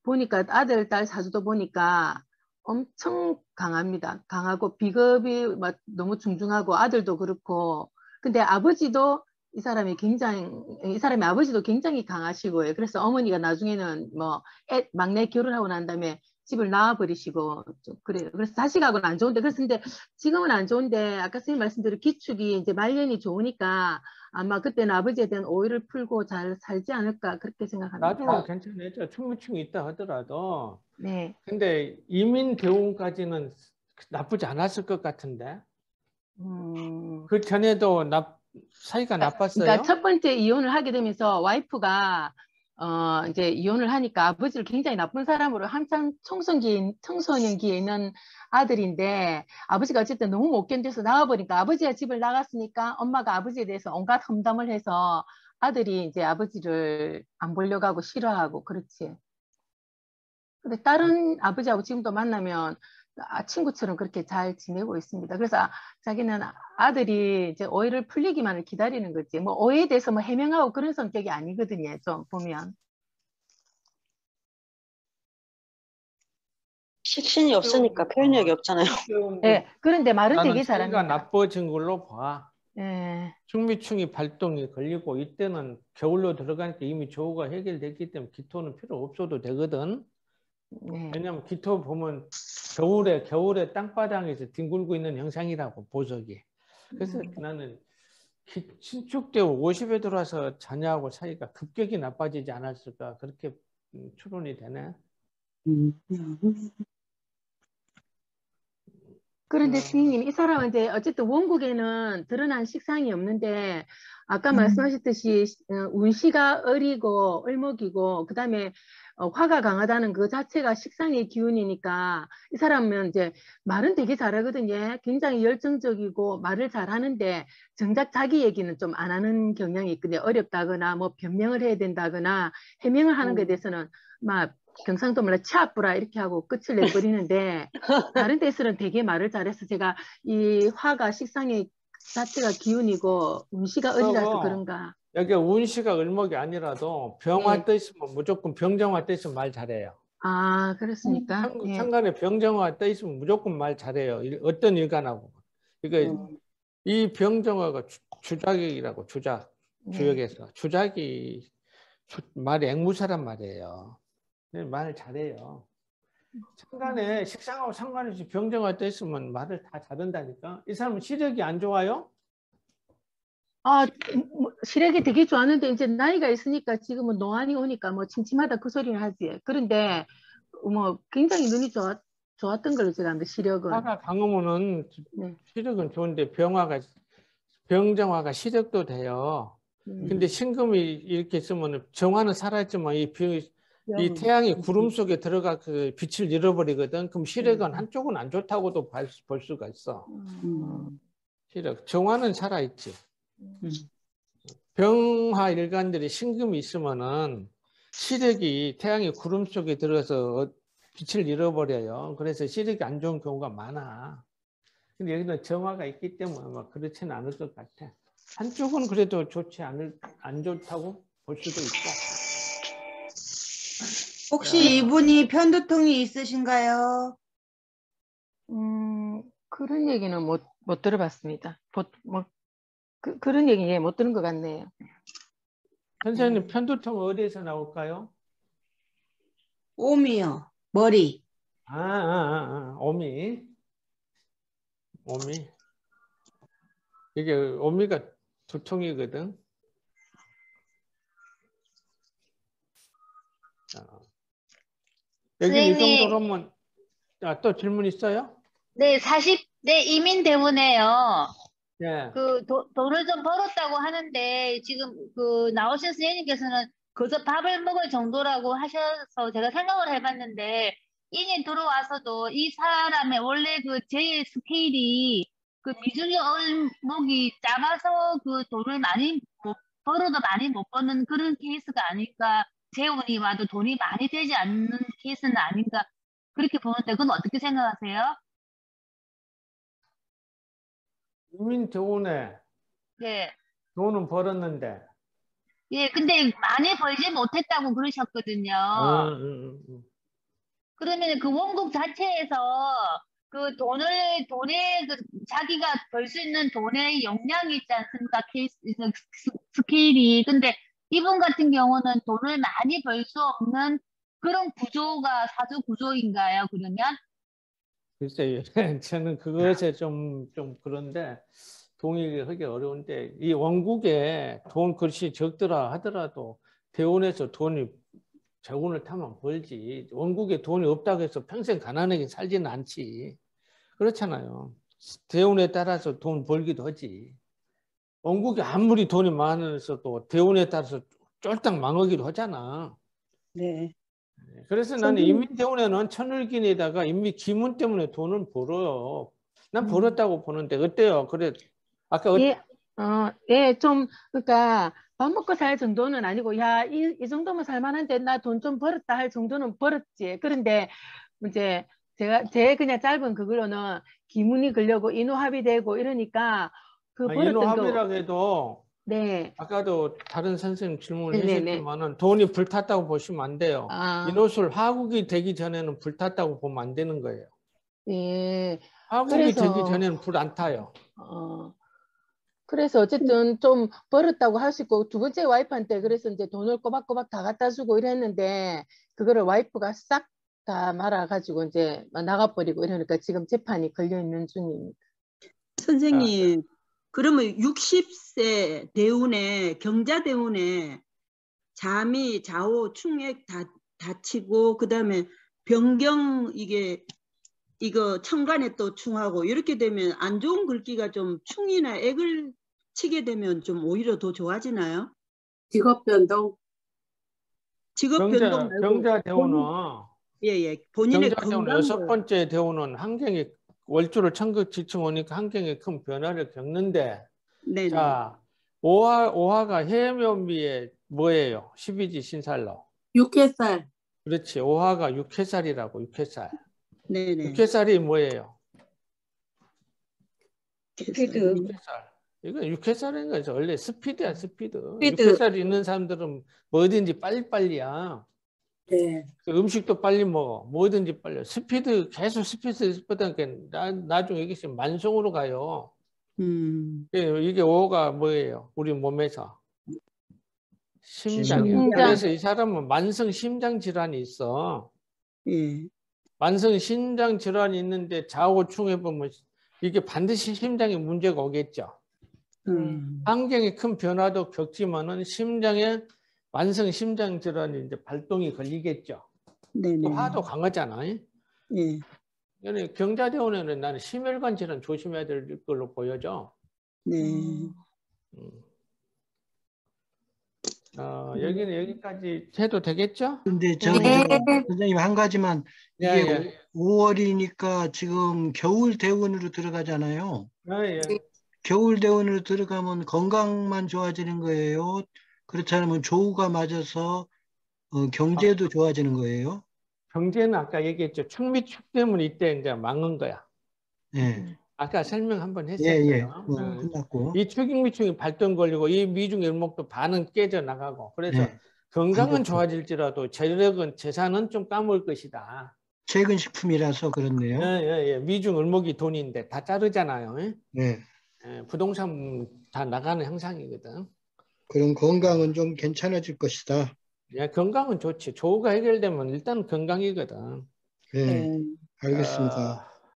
보니까 아들, 딸 사주도 보니까 엄청 강합니다. 강하고 비겁이 막 너무 중중하고 아들도 그렇고 근데 아버지도 이 사람이 굉장히 이 사람의 아버지도 굉장히 강하시고요. 그래서 어머니가 나중에는 뭐 애, 막내 결혼하고 난 다음에 집을 나와버리시고 좀 그래요. 그래서 자식하고는 안 좋은데 그래서 근데 지금은 안 좋은데 아까 선생님 말씀대로 기축이 이제 말년이 좋으니까 아마 그때는 아버지에 대한 오해를 풀고 잘 살지 않을까 그렇게 생각합니다. 나중에 괜찮아요. 충무충이 있다 하더라도. 네. 근데 이민 대운까지는 나쁘지 않았을 것 같은데. 음. 그 전에도 나, 사이가 나빴어요. 그러니까 첫 번째 이혼을 하게 되면서 와이프가 어 이제 이혼을 하니까 아버지를 굉장히 나쁜 사람으로 한참 청소년기에, 청소년기에 있는 아들인데 아버지가 어쨌든 너무 못 견뎌서 나와버리니까 아버지가 집을 나갔으니까 엄마가 아버지에 대해서 온갖 험담을 해서 아들이 이제 아버지를 안 보려고 하고 싫어하고 그렇지. 근데 다른 아버지하고 지금도 만나면 아, 친구처럼 그렇게 잘 지내고 있습니다. 그래서 아, 자기는 아들이 이제 오해를 풀리기만을 기다리는 거지. 뭐 오해에 대해서 뭐 해명하고 그런 성격이 아니거든요. 좀 보면. 식신이 없으니까 표현력이 없잖아요. 예. 그런데 말은 되게 잘합니다. 나빠진 걸로 봐. 예. 충미충이 발동이 걸리고 이때는 겨울로 들어가니까 이미 조우가 해결됐기 때문에 기토는 필요 없어도 되거든. 네. 왜냐면 기토 보면 겨울에 겨울에 땅바닥에서 뒹굴고 있는 형상이라고 보석이. 그래서 음. 나는 기- 신축되고 50에 들어와서 자녀하고 사이가 급격히 나빠지지 않았을까 그렇게 음, 추론이 되네. 그런데 스님, 이 사람은 이제 어쨌든 원국에는 드러난 식상이 없는데 아까 음. 말씀하셨듯이 어, 운시가 어리고 을목이고 그 다음에 어, 화가 강하다는 그 자체가 식상의 기운이니까 이 사람은 이제 말은 되게 잘하거든요. 굉장히 열정적이고 말을 잘하는데 정작 자기 얘기는 좀 안 하는 경향이 있거든요. 어렵다거나 뭐 변명을 해야 된다거나 해명을 하는 것에 대해서는 막 경상도 말로 치아뿌라 이렇게 하고 끝을 내버리는데 다른 데서는 되게 말을 잘해서 제가 이 화가 식상의 자체가 기운이고 운시가 어리라서 그런가 여기 운시가 을목이 아니라도 병화 네. 떠 있으면 무조건 병정화 떠 있으면 말 잘해요. 아, 그렇습니까? 상- 예. 상관에 병정화 떠 있으면 무조건 말 잘해요. 일- 어떤 일간하고. 그러니까 음. 이 병정화가 주, 주작이라고 주작 네. 주역에서 주작이 주- 말이 앵무사란 말이에요. 근데 말 잘해요. 상관에 식상하고 상관없이 병정화 떠 있으면 말을 다 잘한다니까. 이 사람은 시력이 안 좋아요? 아, 뭐, 시력이 되게 좋았는데 이제 나이가 있으니까 지금은 노안이 오니까 뭐 침침하다 그 소리를 하지. 그런데 뭐 굉장히 눈이 좋았, 좋았던 걸로 제가 아는데 시력은. 화가 강하면은 네. 시력은 좋은데 병화가 병정화가 시력도 돼요. 음. 근데 신금이 이렇게 있으면 정화는 살아있지만 이, 병, 이. 태양이 구름 속에 들어가 그 빛을 잃어버리거든. 그럼 음. 시력은 한쪽은 안 좋다고도 볼, 수가 있어. 음. 시력 정화는 살아있지. 음. 병화 일간들이 신금이 있으면은 시력이 태양이 구름 속에 들어가서 어- 빛을 잃어버려요. 그래서 시력이 안 좋은 경우가 많아. 근데 여기는 정화가 있기 때문에 막 그렇지는 않을 것 같아. 한쪽은 그래도 좋지 않을 안 좋다고 볼 수도 있고. 혹시 이분이 편두통이 있으신가요? 음, 그런 얘기는 못, 못 들어봤습니다. 보, 뭐, 그, 그런 얘기 예, 못 들은 것 같네요. 선생님 편두통 어디에서 나올까요? 오미요. 머리. 아, 아, 아, 아, 오미. 오미. 이게 오미가 두통이거든. 자, 여기 이 선생님. 정도로면 아, 또 질문 있어요? 네, 40대 이민 때문에요. 예. 그 도- 돈을 좀 벌었다고 하는데 지금 그 나오신 선생님께서는 그저 밥을 먹을 정도라고 하셔서 제가 생각을 해봤는데 인이 들어와서도 이 사람의 원래 그제 스케일이 그 미중의 얼목이 작아서 그 돈을 많이 못 벌어도 많이 못 버는 그런 케이스가 아닐까 재운이 와도 돈이 많이 되지 않는 케이스는 아닌가 그렇게 보는데 그건 어떻게 생각하세요? 이민 좋으네. 네. 돈은 벌었는데. 예, 근데 많이 벌지 못했다고 그러셨거든요. 음, 음, 음. 그러면 그 원국 자체에서 그 돈을, 돈의 그 자기가 벌 수 있는 돈의 역량이 있지 않습니까? 케이스, 그 스- 스케일이. 근데 이분 같은 경우는 돈을 많이 벌 수 없는 그런 구조가 사주 구조인가요, 그러면? 글쎄요. 저는 그것에 좀, 좀 그런데 동의하기 어려운데 이 원국에 돈 글씨 적더라 하더라도 대원에서 돈이 재원을 타면 벌지. 원국에 돈이 없다고 해서 평생 가난하게 살지는 않지. 그렇잖아요. 대운에 따라서 돈 벌기도 하지. 원국이 아무리 돈이 많아서도 대운에 따라서 쫄딱 망하기도 하잖아. 네. 그래서 나는 선생님. 인민대원에는 천을긴에다가 인미 기문 때문에 돈을 벌어요. 난 음. 벌었다고 보는데 어때요? 그래 아까 어, 예, 어, 예, 좀, 그러니까 밥 먹고 살 정도는 아니고, 야, 이, 이 정도면 살만한데 나 돈 좀 벌었다 할 정도는 벌었지. 그런데 이제 제가 제 그냥 짧은 그걸로는 기문이 걸려고 인후합이 되고 이러니까 그 아, 벌었던 거, 인후합이라고 해도 네, 아까도 다른 선생님 질문을 네네네. 하셨지만은 돈이 불탔다고 보시면 안 돼요. 아, 인호술 하국이 되기 전에는 불탔다고 보면 안 되는 거예요. 예, 하국이 그래서- 되기 전에는 불 안 타요. 어, 그래서 어쨌든 좀 벌었다고 할 수 있고 두 번째 와이프한테 그래서 이제 돈을 꼬박꼬박 다 갖다 주고 이랬는데 그거를 와이프가 싹 다 말아가지고 이제 나가버리고 이러니까 지금 재판이 걸려 있는 중입니다. 선생님, 그러면 60세 대운에 경자 대운에 잠이 좌우 충액 다 다치고 그다음에 변경 이게 이거 천간에 또 충하고 이렇게 되면 안 좋은 글귀가 좀 충이나 액을 치게 되면 좀 오히려 더 좋아지나요? 직업 변동. 직업 병자 변동 말고 병자 대원은 예예 본인의 병자 대원 건강 여섯 번째 대원은 환경이 월주를 천극지충 오니까 환경에 큰 변화를 겪는데 네네 자 오화 오화가 해묘미에 뭐예요? 12지 신살로. 육회살. 그렇지. 오화가 육회살이라고 육회살. 네네 육회살이 뭐예요? 캐드 육회살. 이거 육회살인 거죠. 원래 스피드야 스피드. 스피드. 육회살 있는 사람들은 뭐든지 빨리빨리야. 네. 그 음식도 빨리 먹어. 뭐든지 빨리. 스피드 계속 스피드 스피드니까 나, 나중에 이게 지금 만성으로 가요. 음. 이게 이게 오가 뭐예요? 우리 몸에서 심장이야. 심장. 그래서 이 사람은 만성 심장 질환이 있어. 예. 만성 심장 질환이 있는데 좌우충해 보면 이게 반드시 심장에 문제가 오겠죠. 음. 환경의 큰 변화도 겪지만은 심장에 만성 심장 질환이 이제 발동이 걸리겠죠. 네네. 또 화도 강하잖아. 예. 그러니까 경자대원에는 나는 심혈관 질환 조심해야 될 걸로 보여져. 네. 어, 여기는 여기까지 해도 되겠죠? 근데 저기 네. 저 선생님 한 가지만 이게 예, 예. 5월이니까 지금 겨울 대운으로 들어가잖아요. 아, 예. 겨울 대운으로 들어가면 건강만 좋아지는 거예요. 그렇지 않으면 조우가 맞아서 어, 경제도 좋아지는 거예요. 경제는 아까 얘기했죠. 충미축 때문에 이때 이제 망한 거야. 예. 아까 설명 한번 예, 했었어요. 예. 어, 어. 끝났고. 이 축익미축이 발동 걸리고 이 미중 일목도 반은 깨져 나가고 그래서 예. 건강은. 좋아질지라도 재력은 재산은 좀 까먹을 것이다. 최근 식품이라서 그렇네요. 예, 예, 예. 미중 을목이 돈인데 다 자르잖아요. 예? 예. 예, 부동산 다 나가는 형상이거든. 그럼 건강은 좀 괜찮아질 것이다. 예, 건강은 좋지. 조우가 해결되면 일단 건강이거든. 예. 알겠습니다. 어,